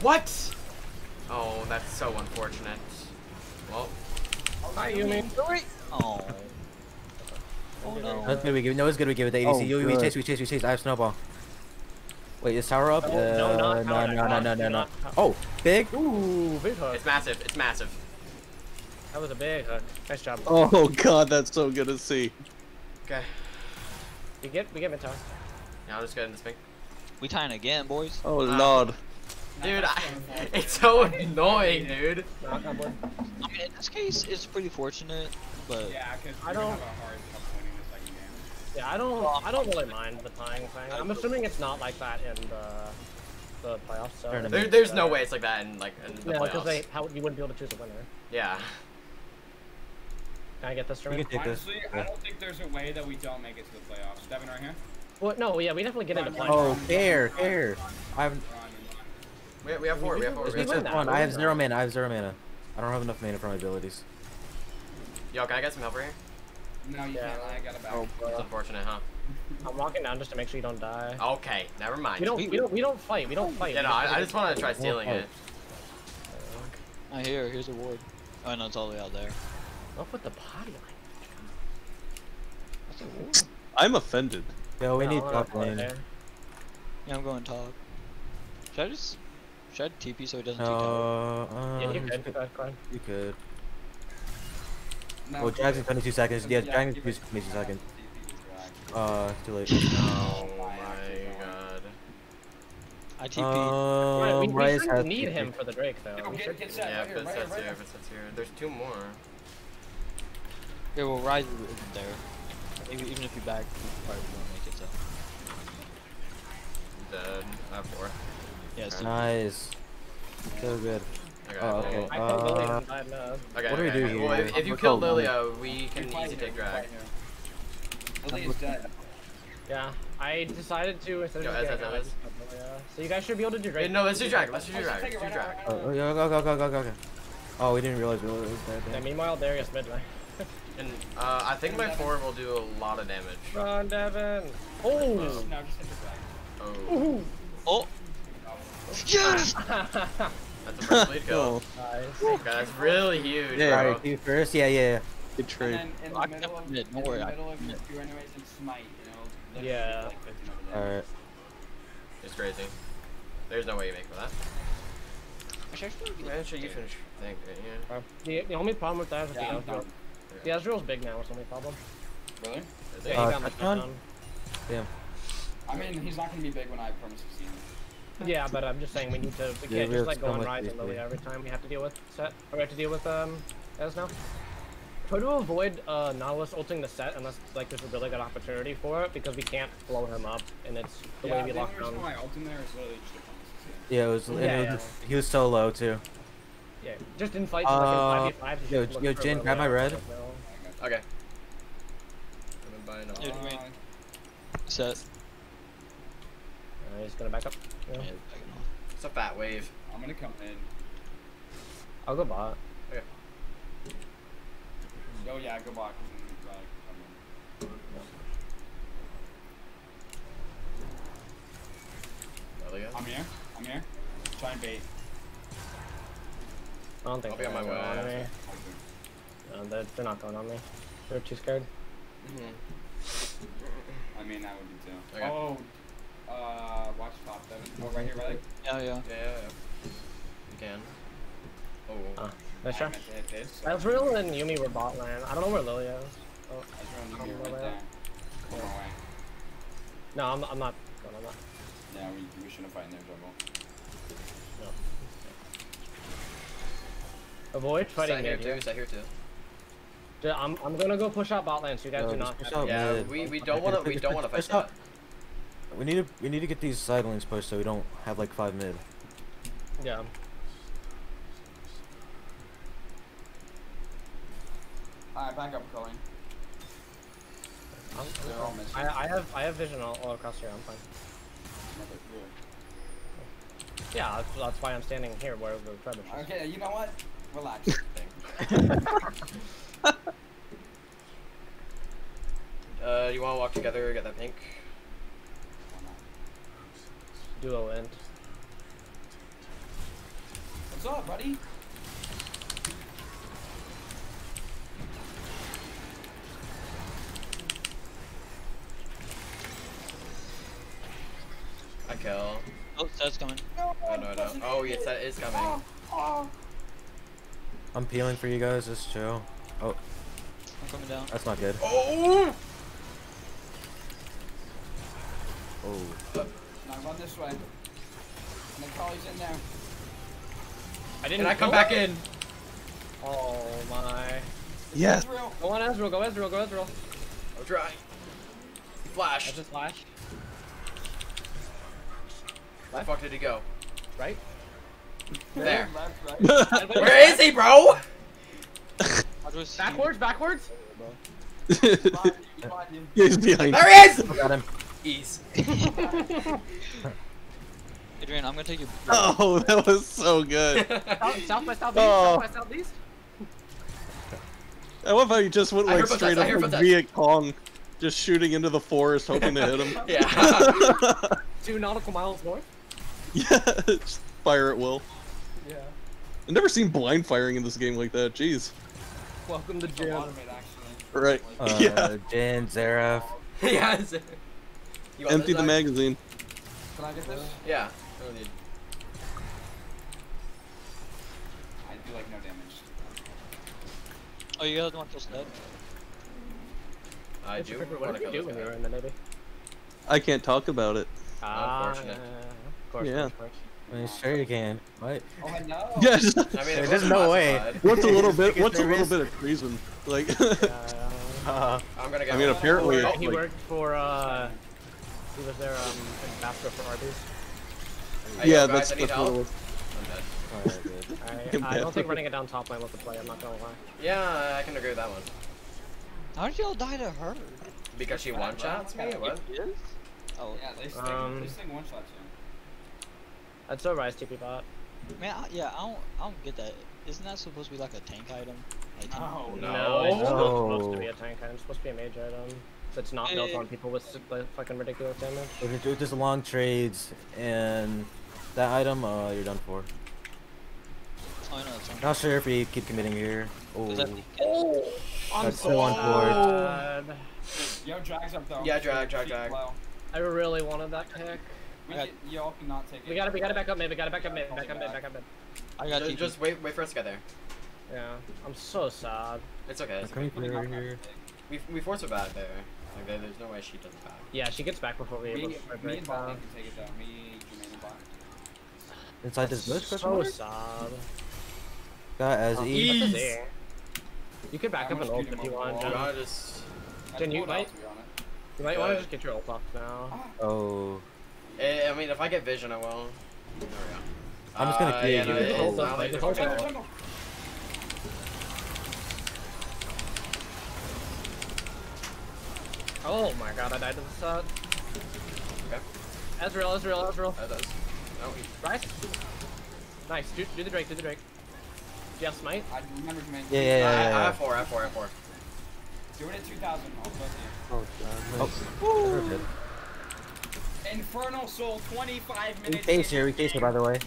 What? Oh, that's so unfortunate. Well, Hi, Yuumi. Oh. Oh no. That's good we give. No, it's good we give it to ADC. Oh, Yo, we chase, we chase, we chase. I have snowball. Wait, is tower up? No, uh, no, not no, tower, no, no, not- no, no, no. Oh, big. Ooh, big hook. it's massive. It's massive. That was a big hook. Nice job. Oh god, that's so good to see. Okay. We get we get mid tower. Now I'm just getting this thing. We tying again, boys. Oh Ah. lord. Dude, I, it's so annoying, dude. Knock on board. I mean, in this case, it's pretty fortunate, but Yeah, because I I don't- don't have a hard time winning the second. Yeah, I don't I don't really mind the tying thing. I'm assuming it's not like that in the the playoffs. So Tournament. There, there's no uh, way it's like that in like in the Yeah, because playoffs. they how you wouldn't be able to choose a winner. Yeah. Can I get this We turn? this. Honestly, I don't think there's a way that we don't make it to the playoffs. Devin, right here. Well, no, yeah, we definitely get into playoffs. Oh, care, care. I've. Run. We, we have four. We have four. If We we have four. One. I have zero mana. I have zero mana. I don't have enough mana for my abilities. Yo, can I get some help right here? No, you Yeah. can't. I got it back. Oh, It's unfortunate, huh? I'm walking down just to make sure you don't die. Okay, never mind. We don't we don't we don't fight. We don't fight. Yeah, no, I, I just want to try stealing Oh. it. I hear. Here's a ward. Oh no, it's all the way out there. Don't put the body line. That's a ward. I'm offended. Yo, we No, need top playing lane. Yeah, I'm going top. Should I just should I TP so it doesn't take tower? Uh, um, Yeah, you could. Go ahead. You could. No, Oh, Jags in 22 seconds. Yeah, Yeah, Jags in 22 seconds. TP to Jags. Uh, too late. Oh my god. I TP. Right, we, Um, we should has need TP. him for the Drake though. Yo, get- get Sett. Yeah, right if here, it right says here, here, if here. There's two more. Yeah, well, Ryze isn't there. Even, even if you back, you probably won't make it. So Dead. I have four. Yeah, it's Nice. So good. Okay. Oh, okay. I killed Lily Uh, and died. Okay, What do we okay, do okay. Well, here? if, if you kill go, Lilia, we We can fight easy take we drag. fight here. Dead. Yeah, I decided to instead of as- just getting out, I as. just killed Lily, yeah. So you guys should be able to do Drake. Wait, no, let's do drag. Let's do drag. Let's do drag. Oh, go, go, go, go, go, go, go. Oh, we didn't realize we were dead. Yeah, meanwhile, Darius mid lane. And uh, I think my four will do a lot of damage. Run, Devin. Oh. No, just hit the drag. Oh, Ooh. Oh, yes! that's a first lead kill. nice. Okay, that's really huge, Yeah. bro. Alright, you first. Yeah, yeah, yeah. Good And trade. then in the I middle of, admit, in don't the worry, I middle of can your admit. two animation smite, you know, Yeah. like 15 of them. Alright. It's crazy. There's no way you make for that. Actually, I feel like Man, should you finish? Think, yeah. Uh, The, the only problem with that is Yeah, the done. Ezreal. The Ezreal's big now. Is the only problem. Really? Is Yeah, it? he Uh, got my touchdown? touchdown. I mean, he's not gonna be big when I promise to see him. Yeah, but I'm just saying we need to. We Yeah, can't we just like go on with Ryze these and Lily every time we have to deal with Sett. Or we have to deal with um, Ez now. Try to avoid uh, Nautilus ulting the Sett unless like there's a really good opportunity for it because we can't blow him up and it's the yeah, way we the lock only reason down. why I ult in there is literally just to promise to see him. Yeah, it was. Yeah, it yeah. was he was so low too. Yeah, just in fights Uh, like in 5v5s. you yo, yo, Jhin, grab my red. Okay. I'm buying all. Yeah, wait. Sett. Uh, he's gonna back up. Yeah, Yeah. It's a fat wave. I'm gonna come in. I'll go bot. Okay. Oh yeah, go back. and, like, come in. Lilia? I'm here. I'm here. Try and bait. I don't think I'll be on my they're on way. me. No, they're, they're not going on me. They're too scared. Mhm. I mean, that would be too. Okay. Oh, uh, watch top Devin. Oh, right here, right? Yeah, yeah. Yeah, yeah, yeah. You can. Oh. Ah. Nice I try. meant to hit this. so- Ezreal and Yuumi were bot lane. I don't know where Lilia is. Oh, I was running I'm here on right there. up. Come on, no, I'm, I'm not going on that. Yeah, we, we shouldn't fight in their jungle. No. Avoid fighting Sett here mid here. too. Sett here too. Dude, I'm, I'm gonna go push out bot lane so you guys No, do not. push have out Yeah, mid. we, we don't want to we don't want to fight out. that. We need to we need to get these side lanes pushed so we don't have like five mid. Yeah. Alright, back up, Culling. I'm, They're all missing. I, I have I have vision all, all across here. I'm fine. Yeah, that's, that's why I'm standing here where the trebuchet is. Okay, you know what? Relax. Uh, you want to walk together? Get that pink. Duo end. What's up, buddy? I kill. Oh, that's coming. Oh no, I don't. Oh yes, that is coming. Oh, oh I'm peeling for you guys. Just chill. Oh, I'm coming down. that's not good. Oh! Oh, Now run this way. And then Collie's in there. I didn't. Can I come go- back in? Oh my. Yes. Ezreal. Go on Ezreal. Go Ezreal. Go Ezreal. I'm trying. I Flash. just flash. Where the fuck did he go? Right. There. Left, right. Where is he, bro? How do I see you? Backwards. Backwards. Behind behind you. He's behind. There he is. got him. Ease. Adrian, I'm gonna take you. Oh, that was so good. South, south by southeast. Oh. South by southeast. I love how you just went like straight footsteps, up hear like footsteps. Viet Cong, just shooting into the forest, hoping to hit him. Yeah. Two nautical miles north. yeah, just fire at will. Yeah. I've never seen blind firing in this game like that. Jeez. Welcome to It's a jail. lot of it, actually. Right. Uh, yeah. Jhin, Zareth. yeah. It's- You want Empty the Zach? magazine. Can I get this? Yeah. I don't need. I do like no damage. Oh, you guys want to dead? I What's do. your What did you kill do when you guy. were in the Navy? I can't talk about it. Ah, Unfortunate. Of course. Yeah. Of course. I mean, sure you can. What? Oh, I know. Yes. I mean, it There's wasn't no way. What's a little bit? What's a little bit of treason? Like. Uh, I'm gonna get. I mean, apparently- He worked- he like- worked for. uh He was their um ambassador for Arby's. Hey, yeah, guys, that's I need that's what it was. I'm dead. alright, good. I, I don't think running it down top lane was the play. I'm not gonna lie. Yeah, I can agree with that one. How did y'all die to her? Because she one shots me. What? Yes. Oh, Yeah, they sting, Um, they sting one shots you. That's a Ryze TP bot. man, I, yeah, I don't, I don't get that. Isn't that supposed to be like a tank item? Like, No. No. it's still No. supposed to be a tank item. It's supposed to be a mage item. It's not built on people with fucking ridiculous damage. If you do just long trades and that item, uh, you're done for. Oh, I know it's. Not sure if we keep committing here. Oh, that Oh, I'm That's so so on board. sad. Yo, drag's up though. Yeah, drag, drag, drag. I really wanted that pick. We got- y'all cannot take it. We gotta, we gotta back up mid. We gotta back up mid. Back up mid. Back up mid. I got Just, TP. just wait, wait for us to get there. Yeah, I'm so sad. It's okay. It's okay. coming for here. We we force her back there. Like, there, there's no way she doesn't back. Yeah, she gets back before we Me, able me and break Bot down. can take it though. Me, Jermaine, and Bot. Inside this bush, question So mark? sad. Got as That's E. a Z. You could back I'm up an gonna ult if you want. the Do you Jen. wanna just? Jen, you might- out, to be honest. You might want to just get your ult off now. Oh. Eh, I mean, if I get vision, I will. There we go. I'm just gonna Uh, create yeah, no, you. it- Hold it's up, not like, like hold it's up. okay. Jungle. Oh my god, I died to the side. Okay. Ezreal, Ezreal, Ezreal. That does. No, he- Ryze. Nice. Do, do the Drake, do the Drake. Do you have smite? I remember Jermaine. Yeah, yeah, I, yeah, I have four. I have four. I have four. Do it at 2,000. I'll both Oh, never did. you. Infernal Soul, 25 minutes. We minutes. case here, we case here, by the way.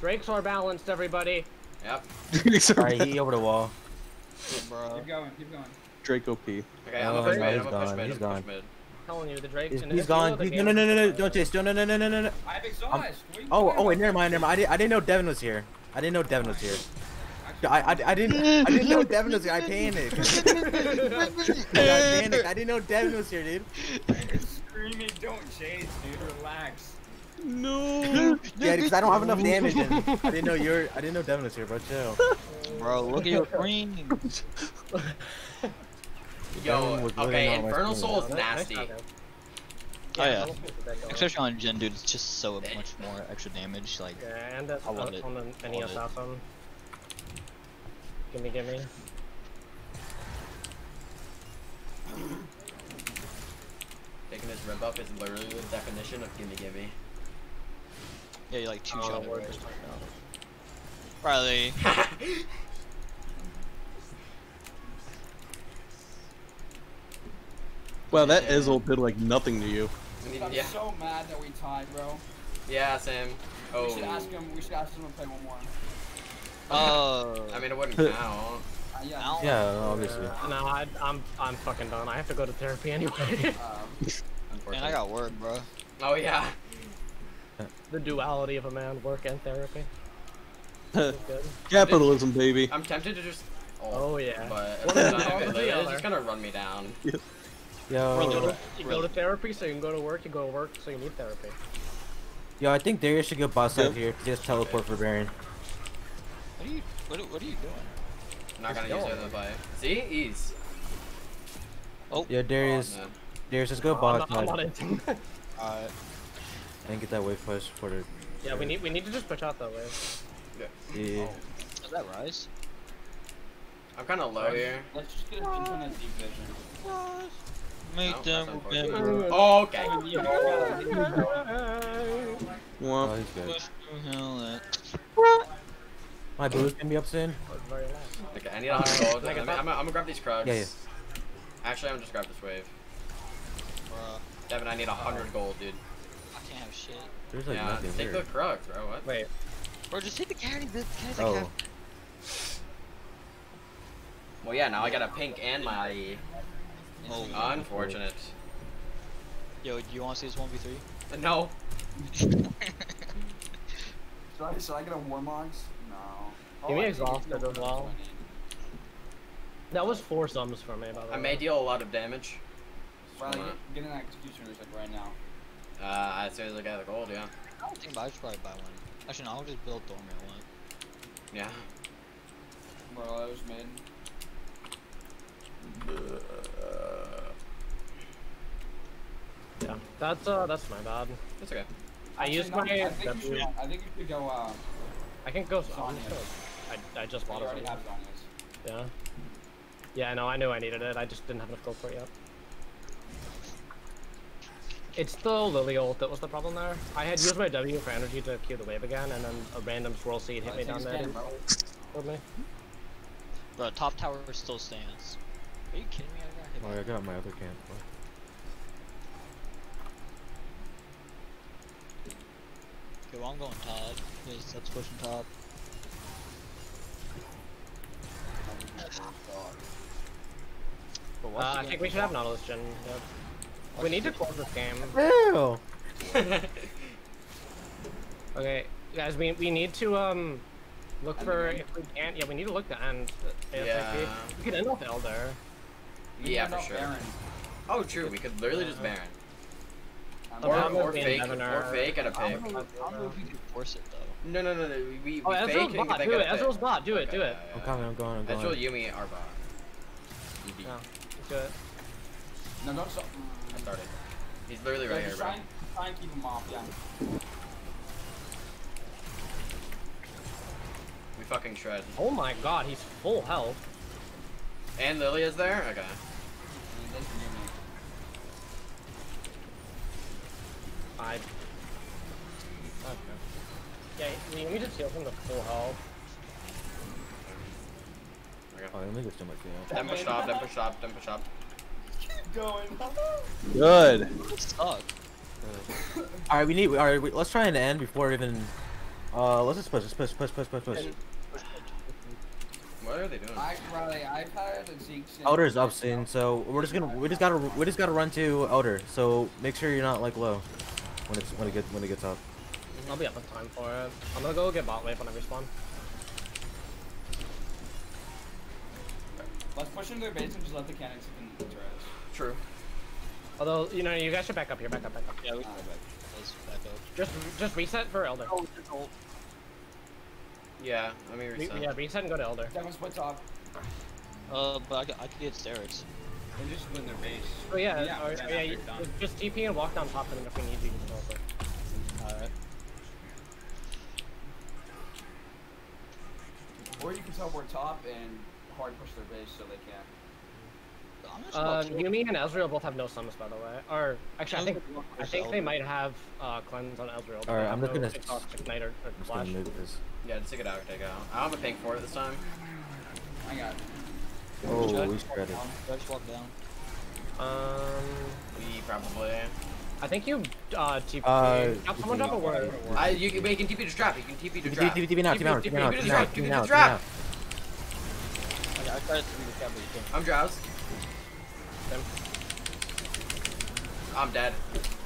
Drakes are balanced, everybody. Yep. Sorry, he over the wall. Bro. Keep going, keep going. Draco P. Okay, I'm Oh, gonna push mid. he's I'm gonna push gone, mid. he's I'm gone. push mid. telling you, the Drake. He's, and he's if you know gone. the no, no, no, no, no, don't chase. No, no, no, no, no, no, no. I have exhaust. What are you Oh, oh, wait, never mind, never mind. I, didn't, I didn't know Devin was here. I didn't know Devin was here. I, I, I didn't I didn't know Devin was here. I panicked. I panicked. I didn't know Devin was here, dude. screaming, don't chase, dude, relax. No. Yeah, because I don't have enough damage. And I didn't know you're. I didn't know Devin was here, bro. Chill. Bro, look at your screen. Yo, Devin was really okay, Infernal. Soul is nasty. Oh, yeah. Infernal Soul's the big one. Especially on Jhin, dude, it's just so much more extra damage. Like, Yeah, and that's I want it. on the, any I assassin. Gimme, gimme. Taking this rib up is literally the definition of gimme gimme. yeah, you like two oh, shot we're it. just Riley. Wow, that Ezreal did like nothing to you. I'm yeah, so mad that we tied, bro. yeah, Sam. Oh, We should ask him. We should ask him to play one more. Oh. I mean, it wouldn't count. Uh, yeah. Ow. Yeah, obviously. Uh, no, I, I'm I'm fucking done. I have to go to therapy anyway. Um, Man, I got work, bro. Oh yeah. the duality of a man, work and therapy. Capitalism, baby. I'm tempted to just. Oh yeah. But One at of the the time, other. it- it's just gonna run me down. You Yo, go, to, Really? you go to therapy so you can go to work. You go to work so you need therapy. yo, I think Darius should go boss side Yep. here. Just teleport for Baron. What are you? What, what are you doing? I'm not gonna use go. it in the fight. See, ease. Oh. Yeah, Darius. Man. Darius, just go I'm boss not, I'm not side into it. Alright. and get that wave push for the. Yeah, we need we need to just push out that way. Yeah. Is oh. that Ryze? I'm kind of low here. let's just get a pinch on that deep vision. Make No, them remember. Oh, oh okay. Oh, he's good. Push to hell that- My boo's gonna be up soon. Okay, I need a hundred gold. I'm a I'm, I'm gonna grab these krugs. Yeah, yeah. Actually, I'm gonna just grab this wave. Bruh, Devin, I need a hundred gold, dude. I can't have shit. There's like yeah, nothing take here. the krugs, bro. What? Wait, Bro, just hit the carry. The carry's like Oh. half. Well, yeah, now I got a pink and my IE. Oh. Unfortunate. Yo, do you want to see this 1v3? No. Should I, should I get a Warmog's? No. Give Oh, me exhausted as well. That was four sums for me by the way. I may deal a lot of damage. Riley, Come on. get, get an executioner's like right now. Uh, as soon as I get the gold, yeah. I don't think, but I should probably buy one. Actually, no, I'll just build Thornmail one. Yeah. Bro, that was mid. Yeah, that's uh that's my bad. It's okay. I Actually, used no, my I think, you W. should, I think you should go. Uh, I can go. I'm Zhonya. just gonna- I I just you bought already it. have Zhonya's. Yeah. Yeah, no, I knew I needed it. I just didn't have enough gold for it yet. It's the Lily ult that was the problem there. I had used my W for energy to cue the wave again, and then a random swirl seed hit Uh, me down a there. scan, and bro. killed me. Bro, top tower still stands. Are you kidding me? I got hit Oh, by I got my other camp. Okay, well, I'm going top. Because that's pushing top. But Uh, what's I think we should have? Nautilus Jhin. Yep. We need to close this game. Ew. Okay, guys, we we need to um look for the game? if we can't. Yeah, we need to look to end. ASAP. Yeah. We could end with Elder. We Yeah, for sure. Baron. Oh, true. We could literally just uh, Baron. I'm Or, I'm or fake, Devin or or- fake at a I pick. I don't know if we can force it though. No, no, no, no. We, we Oh, fake Ezreal's and bot. Do it. Ezreal's bot. Do it. Do it. yeah, I'm coming. I'm going. I'm going. Ezreal, Yuumi, our bot. ED. Yeah. Do it. No, don't stop. I started. He's literally right Yeah, here, just bro. try and keep him off, yeah. We fucking shred. Oh my God, he's full health. And Lily is there? Okay. I mean, that's near me. I. Okay. Yeah, we let me just heal him to full health. Okay. Oh, let me go steal my camp. Then push top, then push top, then push top. Keep going. good. Suck. All right, we need. All right, let's try and end before even. Uh, let's just push. Let's push. Push. Push. Push. Push. What are they doing? I, Riley, I've had a Zeke since- Elder is up soon, so we're just gonna. We just gotta. We just gotta run to Elder. So make sure you're not like low when it's when it gets when it gets up. I'll be up in time for it. I'm gonna go get bot wave when I respawn. Let's push into their base and just let the cannons hit the turrets. True. Although, you know, you guys should back up here, back up, back up. Yeah, we Ah, let's back up. Just, just reset for Elder. Yeah, let me Re- reset. yeah, reset and go to Elder. Devin split top. Uh, but I, could- I could get steroids. And just win their base. Oh yeah, Yeah, or, then yeah, you, you're just TP and walk down top, and then if we need you, you can also. Alright. Or you can teleport top and hard push their base so they can't. I'm not sure about Um, steroids. Yuumi and Ezreal both have no summons, by the way. Or actually, I think I think they might have uh, cleanse on Ezreal. Alright, I'm have just no gonna- ignite or, or I'm just flash. gonna move this. Yeah, just take it out, take it out. I don't have a pink for it this time. I got. Oh, Should I we just walk shredded. down? Should I just walk down? Um, We probably. I think you uh TP. Uh, drop, someone drop a word. I you can, but you can TP to trap. You can TP to trap. TP, TP now, TP now, TP now, TP to TP the now, trap. TP TP to now, the TP trap. now. Okay, I tried to do the trap, but you couldn't. I'm drowsed. Them. I'm dead.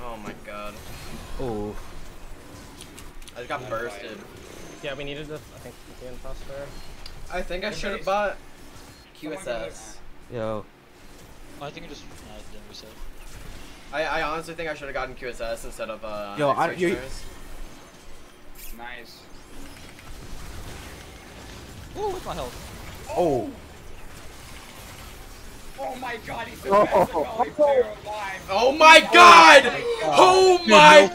Oh my god. Oh, I just got bursted. Yeah, we needed this. I think TP and faster. I think I should have bought QSS. yo. Oh, I think I just no, it didn't reset. I, I honestly think I should have gotten QSS instead of uh. Yo, I- you- Executioners. Nice. Ooh, with my health. Oh, Oh my god, he's the Oh. best Akali player alive. Oh my god! Oh my!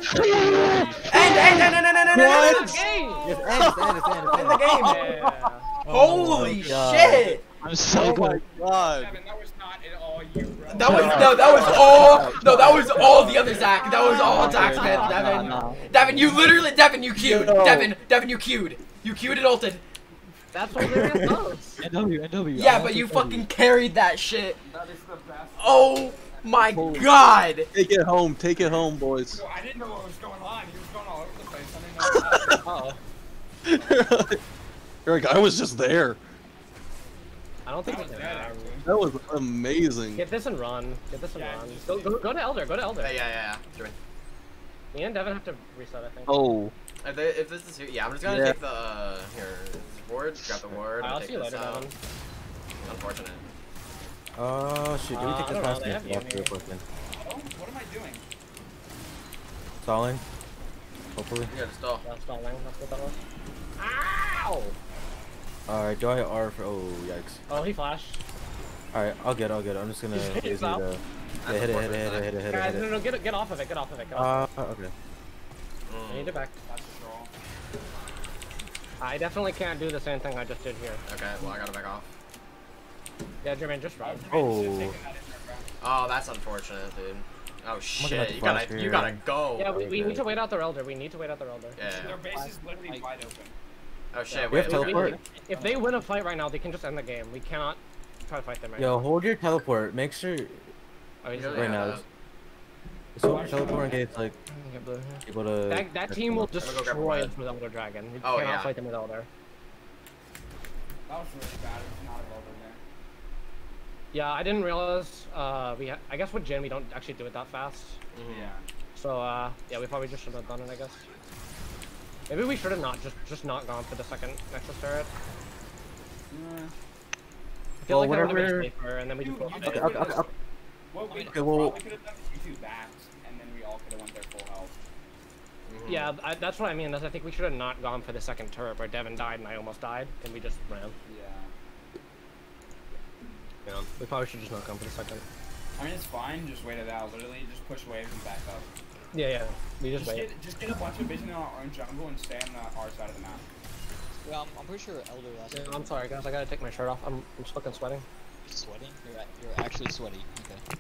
End, end, end, end, end, end, end, end, end. Game. Yes, end, end, end, End end. the game! Holy shit! I'm so good. God. Devin, that was not at all you, bro. That was no, that was all. No, that was all the other Zach. That was all Zach's man, Devin. Devin, you literally, Devin, you queued. Yo. Devin, Devin, you queued. You queued and ulted. That's what does. NW, NW. Yeah, but you fucking carried that shit. That is the best. Oh my god. Take it home. Take it home, boys. I didn't know what was going on. He place. I didn't know what Uh-oh. Eric, I was just there. I don't think That was can. dead, um. That was amazing. Get this and run. Get this and Yeah, run. Go, go, go to Elder. Go to Elder. Yeah, yeah, yeah. yeah. Me and Devin have to reset, I think. Oh. If, they, if this is here, yeah, I'm just gonna Yeah. take the uh, here ward, grab the ward. I'll see you later. Devin. Unfortunate. Oh shit, do we Uh, take I this last they game? Yeah, Yuumi. real quick then. Oh, what am I doing? Stalling. Hopefully. Yeah, just stall. That's stalling. That's what that was. Ow! Alright, do I R for oh yikes. Oh, he flashed. Alright, I'll get it, I'll get it. I'm just gonna Just hit lazy yourself. the yeah, hit it, hit it, hit it, hit it, hit it, Guys, no, no, get, get off of it. Get off of it. Get off. Uh, okay. I need it back. That's a troll. I definitely can't do the same thing I just did here. Okay, well I gotta back off. Yeah, Jermaine, just run. Oh. Oh, that's unfortunate, dude. Oh shit, you gotta, flash you gotta go. Yeah, we, we need to wait out their elder. We need to wait out their elder. Yeah. Their base is literally wide open. Oh shit, We have wait. teleport. wait. If they win a fight right now, they can just end the game. We cannot try to fight them right now. Yo, now. hold your teleport. Make sure Oh, he's right now. yeah. Just, just hold your teleport in case like able to. That, that team will I'm gonna go grab destroy red. us with Elder Dragon. We Oh, cannot yeah. fight them with Elder. That was really bad. It's not a over there. Yeah, I didn't realize. Uh, we ha- I guess with Jhin we don't actually do it that fast. Mhm. Yeah. So uh, yeah, we probably just should have done it. I guess. Maybe we should have not just just not gone for the second Nexus turret. I feel Well, like that would have whatever- been safer, and then we just go you for did it. Okay, okay, okay, okay. What we Okay, well- probably could have done is you two backed, and then we all could have went their full health. Mhm. Yeah, I, that's what I mean. Is I think we should have not gone for the second turret where Devin died and I almost died, and we just ran. Yeah. Yeah, we probably should just not gone for the second. I mean, it's fine. Just wait it out. Literally, just push waves and back up. Yeah, yeah. We just, Just wait. get, just get a bunch of vision in our own jungle and stay on the our side of the map. Well, I'm, I'm pretty sure Elder last Yeah, I'm sorry, guys. I gotta take my shirt off. I'm, I'm fucking sweating. was sweating. You're, you're actually sweaty. Okay.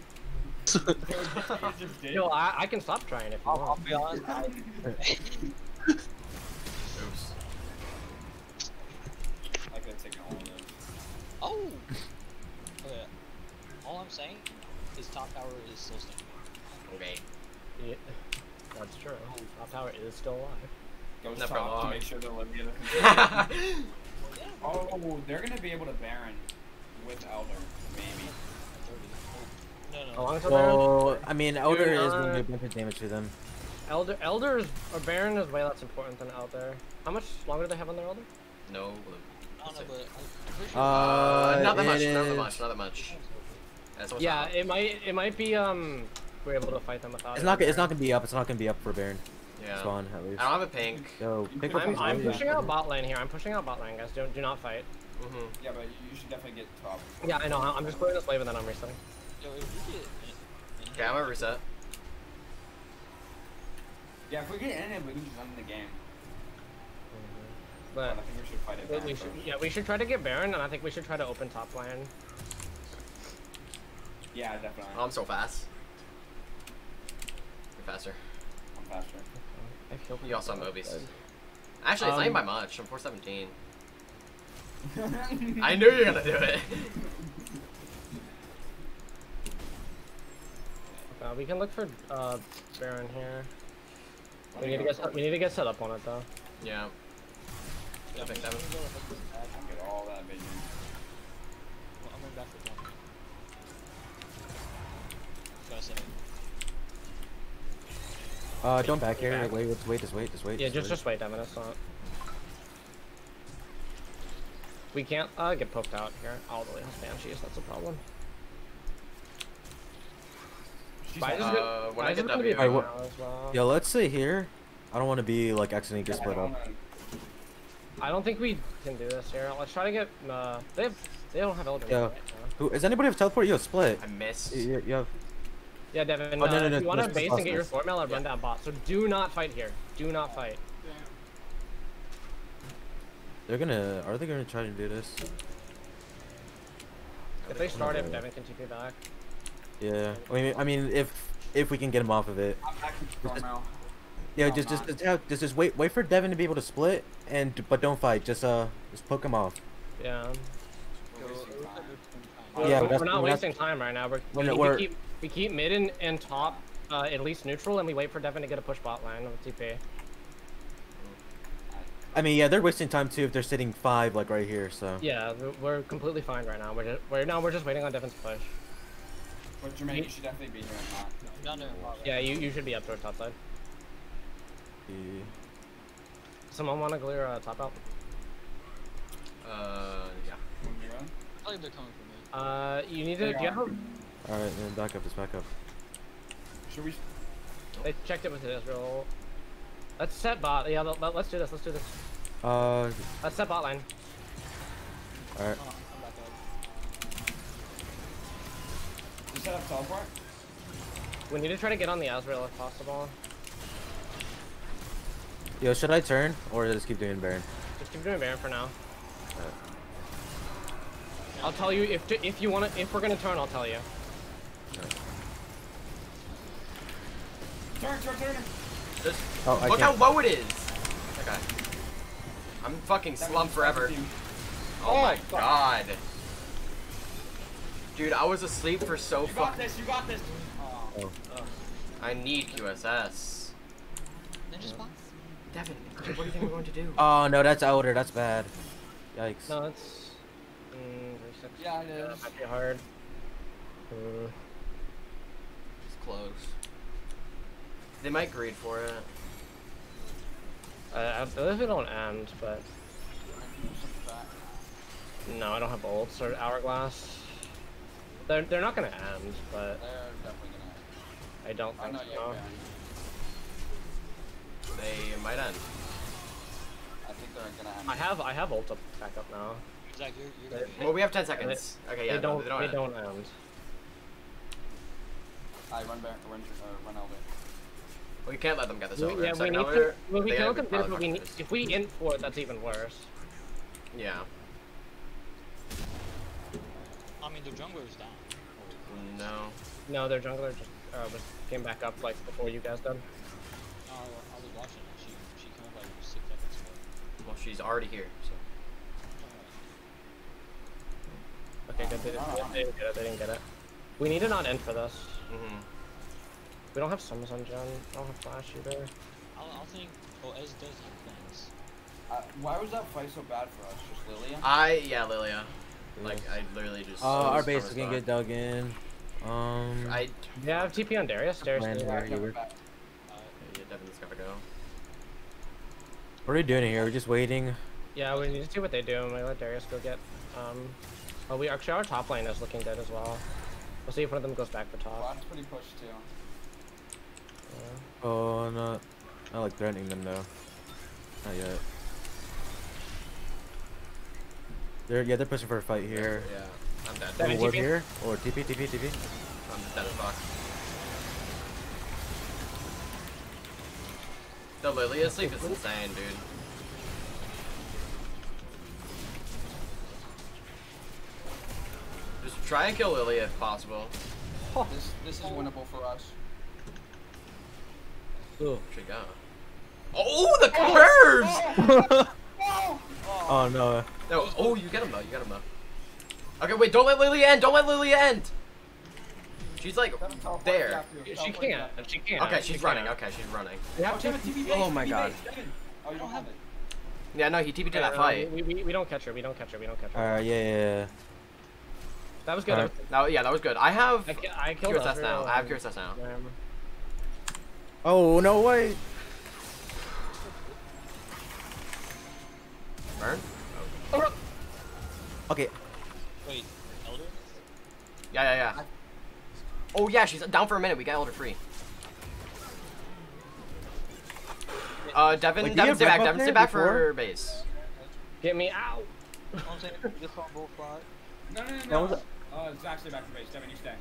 They would just, they just did. Yo, I, I can stop trying if you I'll, I'll want. be honest. I, Oops. Like that's taking all of those. oh. Okay. All I'm saying is top tower is still standing. Okay. Yeah, that's true. Top tower is still alive. Goes Not for top to long. make sure they'll live together. oh, they're gonna be able to Baron with Elder, maybe. No, no. How long? Well, I mean, Elder You're is going to not- do a bunch of damage to them. Elder, Elder is, or Baron is way less important than Elder. How much longer do they have on their Elder? No. I don't know, but I'm pretty sure. Uh, not that much. it Not that is- much. Not that much. That's Yeah, it might, it might be um, we're able to fight them without. It's it. not. It's not gonna be up. It's not gonna be up for Baron. Yeah. Spawn at least. I don't have a pink. Yo, pick up I'm, I'm way. pushing out bot lane here. I'm pushing out bot lane, guys. Don't do not fight. Mm-hmm. Yeah, but you should definitely get top. Yeah, I know. I'm just putting this wave and then I'm resetting. Yo, if we get in- in Okay, I'm gonna reset. Yeah, if we get in it, we can just end the game. But I think we should fight it we, back we first. should, yeah, we should try to get Baron, and I think we should try to open top lane. Yeah, definitely. Oh, I'm so fast. You're faster. I'm faster. I feel You also have pretty movies. good. Actually, it's not even by Um, much. I'm 417. I knew you were gonna do it. Uh, we can look for uh, Baron here. We need to get set, we need to get set up on it though. yeah. Yeah, I think that gonna Fast ahead. Uh, don't back here. Wait, wait, wait, just wait, just wait. Yeah, just wait. just wait, Devin. It's not. We can't uh, get poked out here. All the way has banshees. That's a problem. She's But I like, just Uh, when I I get W, Alright, well. Yo, let's sit here. I don't want to be like accidentally get I split don't up. know. I don't think we can do this here. Let's try to get. Uh, they have. They don't have Elder Yeah. Right now. Who is anybody have teleport? Yo, split. I missed. You, you have. Yeah, Devin. Oh, uh, no, no, no, if you want to base and get your Cosmos. formula, run down bot. So do not fight here. Do not fight. They're gonna. Are they gonna try to do this? If they start it, Devin can TP back. Yeah. I mean, I mean, if if we can get him off of it. I'm back in now. Yeah, No, just just just, yeah, just just wait wait for Devin to be able to split and but don't fight. Just uh just poke him off. Yeah. We're. We're, Yeah, we're, that's- we're not wasting time right now. We're, we, We're- we we're- keep we keep mid and, and top uh, at least neutral, and we wait for Devin to get a push bot line with TP. I mean, yeah, they're wasting time too if they're sitting five like right here. So. Yeah, we're- we're completely fine right now. We're just, we're now we're just waiting on Devin's push. But Jermaine, you should definitely be here and not. I'm down there. in bot. Yeah, you, you should be up to towards top side. Yeah. Someone want to clear uh, top out? Uh, yeah. When we run? I feel like they're coming for me. Uh, you need to. They Do you have a, All right, then back up. Just back up. Should we? They checked it with Ezreal. Let's set bot. Yeah, let, let, us do this. Let's do this. Uh, Let's set bot line. all right. Oh, I'm back up. You set up teleport? We need to try to get on the Ezreal if possible. Yo, should I turn or just keep doing Baron? Just keep doing Baron for now. I'll tell you if to, if you want to if we're gonna turn. I'll tell you. Turn, turn, turn. Just Oh, I look how can't. low it is. Okay. I'm fucking slumped forever. 17. Oh my fuck. god. Dude, I was asleep for so You got this. You got this. Oh. I need QSS. Ninja spots? Devin, what do you think we're going to do? Oh no, that's outer. That's bad. Yikes. No, it's. Mm, three, six. Yeah, it is. Might be hard. Mm, It's close. They might greed for it. I, I believe it don't end, but no, I don't have ults or hourglass. They're they're not gonna end, but They're definitely gonna. I don't think so. Baron. They might end. I think they're gonna end. I have I have ult up back up now. Zach, you're, you're They- gonna Well, we have 10 seconds. Okay, yeah, they don't they don't they end. don't end. I run back, run, uh, run Elder. We can't let them get this We- over. yeah, we need to. Well, we can have let them get it, pilot but we need, if we int for it, that's even worse. Yeah. I mean, the jungler's down. No. No, their jungler just uh, was, came back up like before you guys did. Uh, I was watching. She, she came up like six seconds ago. Well, she's already here, so. Okay, good. They didn't, they didn't get it. They didn't get it. We need to not end for this. Mm-hmm. We don't have summons on gen. I don't have flash either. I'll, I'll think. Oh, Ez does have plans. Uh, why was that fight so bad for us? Just Lilia? I, yeah, Lilia. Like, I literally just. Uh, our base is gonna get dug in. Um. I. Yeah, I have TP on Darius. Darius. Land is- here, Back, you back, were- back. Yeah, Devin's gotta go. What are we doing here? We're just waiting. Yeah, we need to see what they do, and we let Darius go get. Um, Oh, we actually our top lane is looking dead as well. We'll see if one of them goes back for top. Bot's pretty pushed too. Oh, no. Not like threatening them though. Not yet. They're yeah, they're pushing for a fight here. Yeah, I'm dead. Double Seven ward TP? here or TP TP TP. I'm dead as fuck. The Lilia sleep is insane, dude. Just try and kill Lilia if possible. This this is winnable for us. Ooh. Should. Oh, the curves! Oh no. No, oh, you get him though. You get him though. Okay, wait. Don't let Lily end. Don't let Lily end. She's like there. She can't. She can't. Okay, She she's running. can't. Okay, she's running. We have to. Oh my god. Oh, you don't have it. Yeah, no, he TP'd to that Uh, fight. We, we, we don't catch her. We don't catch her. We don't catch her. Alright, yeah, yeah, yeah. That was good. Alright. No, yeah, that was good. I have I, I killed Cure us. Now. I have Cure now. Um, Oh no way. Burn? Okay. Wait, Elder? Yeah, yeah, yeah. Oh yeah, she's down for a minute. We got Elder free. Uh, Devin, Like, you Devin, have stay back. Devin, stay back before? for base. Get me out. I'm saying this one both flat. No, no, no, That no. was Uh, Zach, stay back to base. Devin, you stay.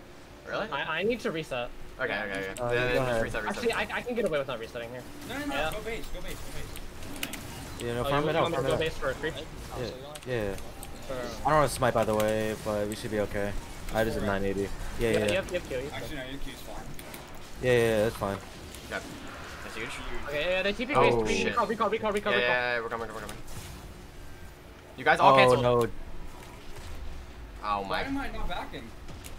Really? I, I need to reset. Okay, okay, okay. Uh, Then- then go ahead. reset, reset, Actually, I, reset. I can get away with not resetting here. No, no, no. Yeah. Go base. Go base. Go base. Yeah, no, Oh, farm you it out, farm it go out. base for a creep? Oh, Yeah, so you're like- yeah. I don't want to smite by the way, but we should be okay. I just did 980. Yeah, yeah, Yeah, you yeah. have, you have Q, you. Actually, no, your Q's fine. Yeah, yeah, yeah, that's fine. Yep. That's huge. Okay, yeah, they TP Oh, base. Recall, recall, recall, recall, Yeah, recall. yeah, yeah, we're coming, we're coming. You guys all Oh canceled. no, Oh my. Why am I not backing?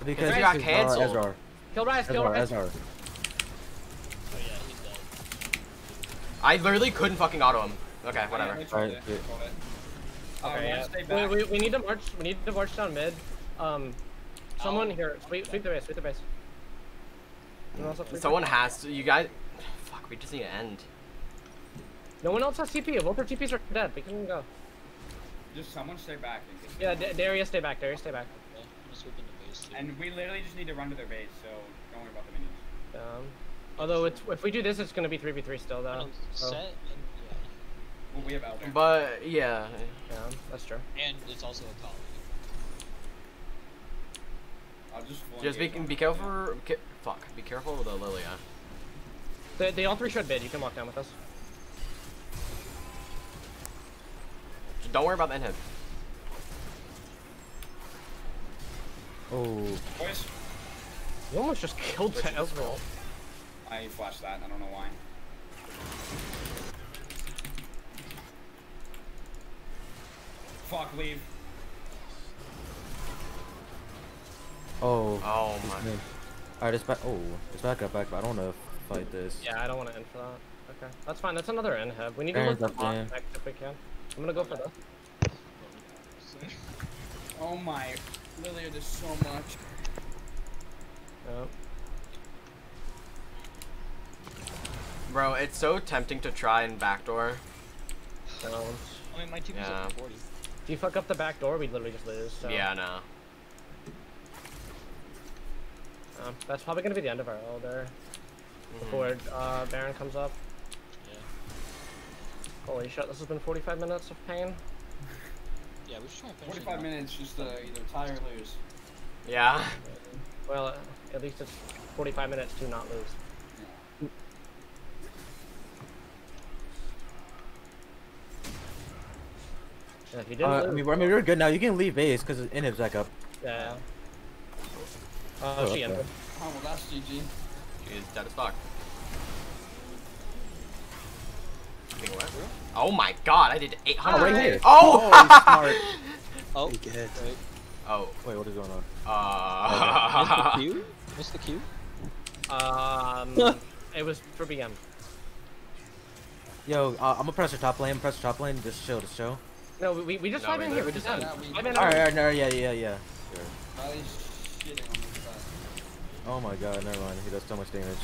because you got uh, canceled. Ezra. Kill Ryze, kill Ezra, Ryze. Ezra. Oh yeah, he's dead. I literally couldn't fucking auto him. Okay, whatever. Yeah, Alright, it, yeah. they trolled it. Okay, we yeah. wanna stay We, back. we, we need to march. We need to march down mid. Um, someone here. Sweep, sweep the base. Sweep the base. Someone else Someone has to. You guys. Fuck, we just need to end. No one else has TP. Both their TPs are dead. We can go. Just someone stay back. and get- Yeah, D- Darius, stay back. Darius, stay back. Okay, I'm just whipping the base too. And we literally just need to run to their base, so don't worry about the minions. Um, although it's, if we do this, it's gonna be three v three still though. So, set and yeah, Well, we have Elder. But yeah. yeah, that's true. and it's also a colony. I'll just full Just be be careful. ca- fuck. Be careful with the Lilia. They, they all three should bid. You can walk down with us. Just don't worry about the end inhib. Oh, Boys, You almost just killed Which is Ezreal. I flashed that. I don't know why. Fuck, leave. oh. Oh my. Alright, it's back. Oh, it's back up, back. But I don't want to fight this. Yeah, I don't want to end for that. Okay, that's fine. That's another inhib. We need to Aaron's look up for bot there. next if we can. I'm gonna go for this. Oh my. Lilia, there's so much. Yeah. Bro, it's so tempting to try and backdoor. Um, I mean, my team is Yeah. up to 40. if you fuck up the back door, we'd literally just lose. So. Yeah, no. Um, that's probably gonna be the end of our elder Mhm. before uh, Baron comes up. Yeah. Holy shit, this has been 45 minutes of pain. Yeah, we should try and finish 45 now. minutes just to either tie or lose. Yeah. Well, uh, at least it's 45 minutes to not lose. Yeah, if you didn't Uh, I mean, we're- I mean, we're good now. You can leave base because inhib's back up. yeah. Oh, Oh, she okay. ended. Oh, well, that's GG. She's dead as fuck. Being what? Oh my god, I did 800. Oh, right here. Oh! Oh, smart. Oh, Big hit. wait. oh. Wait, what is going on? What's the Uh. Q? What's the Q? Um, it was for BM. Yo, uh, I'm gonna press the top lane. Press the top lane. Just chill. Just chill. No, we, we just No, five in here. We just just end. in All right, our- all right, no, yeah, yeah, yeah. Sure. Riley's shitting on this side. Oh my god, never mind. He does so much damage.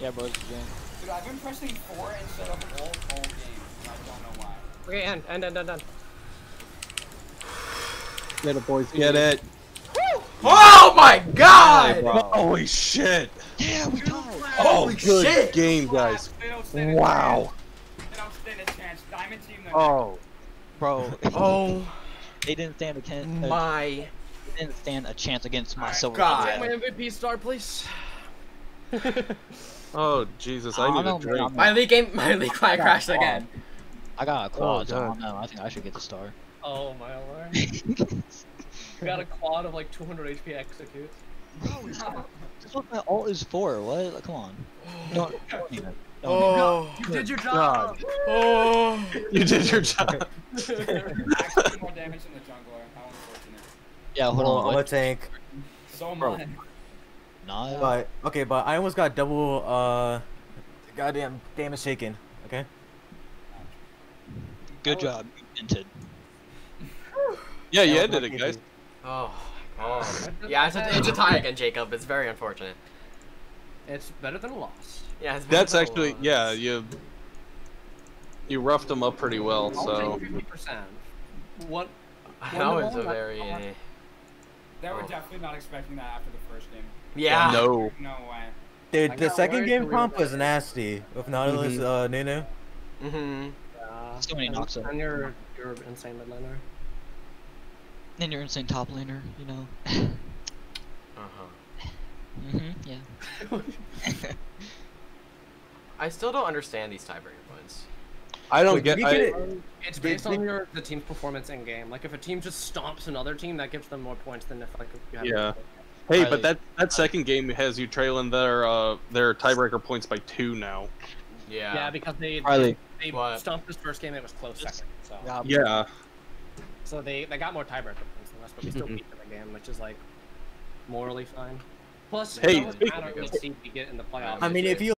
Yeah, bro, it's a game. Dude, I've been pressing 4 instead of alt all game. and I don't know why. Okay, end, end, end, end, end. Get it, boys. Get it. Oh my god! Holy shit. Yeah, we tied. Oh, good shit! game, guys. Don't stand a Wow. chance. They don't stand a chance. Diamond team. they're Oh, bro. Oh they didn't stand a chance. My they didn't stand a chance against my silver. God. Take my MVP star, please. Oh Jesus, I I don't need a drink. I'm- my league game my league quite crashed again. I got a quad, so I don't know. I think I should get the star. Oh my lord. We got a quad of like 200 HP execute. That's what my ult is for. What? Like, come on. Don't. don't even. Don't Oh, You did your God. job. oh. You did your job. Oh. Actually, more damage than the jungler. How unfortunate. Yeah, hold Hold on. on, I'm a tank. So Bro. much. Nah. But okay, but I almost got double uh goddamn damage taken. Okay. Good job. You entered. Yeah, you Yeah, ended with it, guys. KP. Oh, oh. Yeah, it's a, it's a tie again, Jacob. It's very unfortunate. It's better than a loss. Yeah, it's That's very actually close. yeah. You you roughed them up pretty well. I'll So 50%. What? That was a very. They were Oh. definitely not expecting that after the first game. Yeah. no. No way. Dude, I the second game when we comp were was nasty with Nautilus, Mhm. uh, Nunu. Mm-hmm. Yeah. So many and, knocks up. And you're, you're insane mid laner. And you're insane top laner, you know. Uh-huh. mhm. Yeah. I still don't understand these tiebreaker points. I don't Wait, get. did you I, it? It's Did- based on your the team's performance in game. Like if a team just stomps another team, that gives them more points than if like you have Yeah. Hey, Riley. but that that second game has you trailing their uh their tiebreaker points by two now. Yeah. Yeah, because they Riley. they What? stomped this first game. It was close second. So Yeah. Yeah. so they they got more tiebreaker points than us, but we still beat them again, which is like morally fine. Plus, Hey, it doesn't speak- matter what seed we get in the playoffs. I mean, if you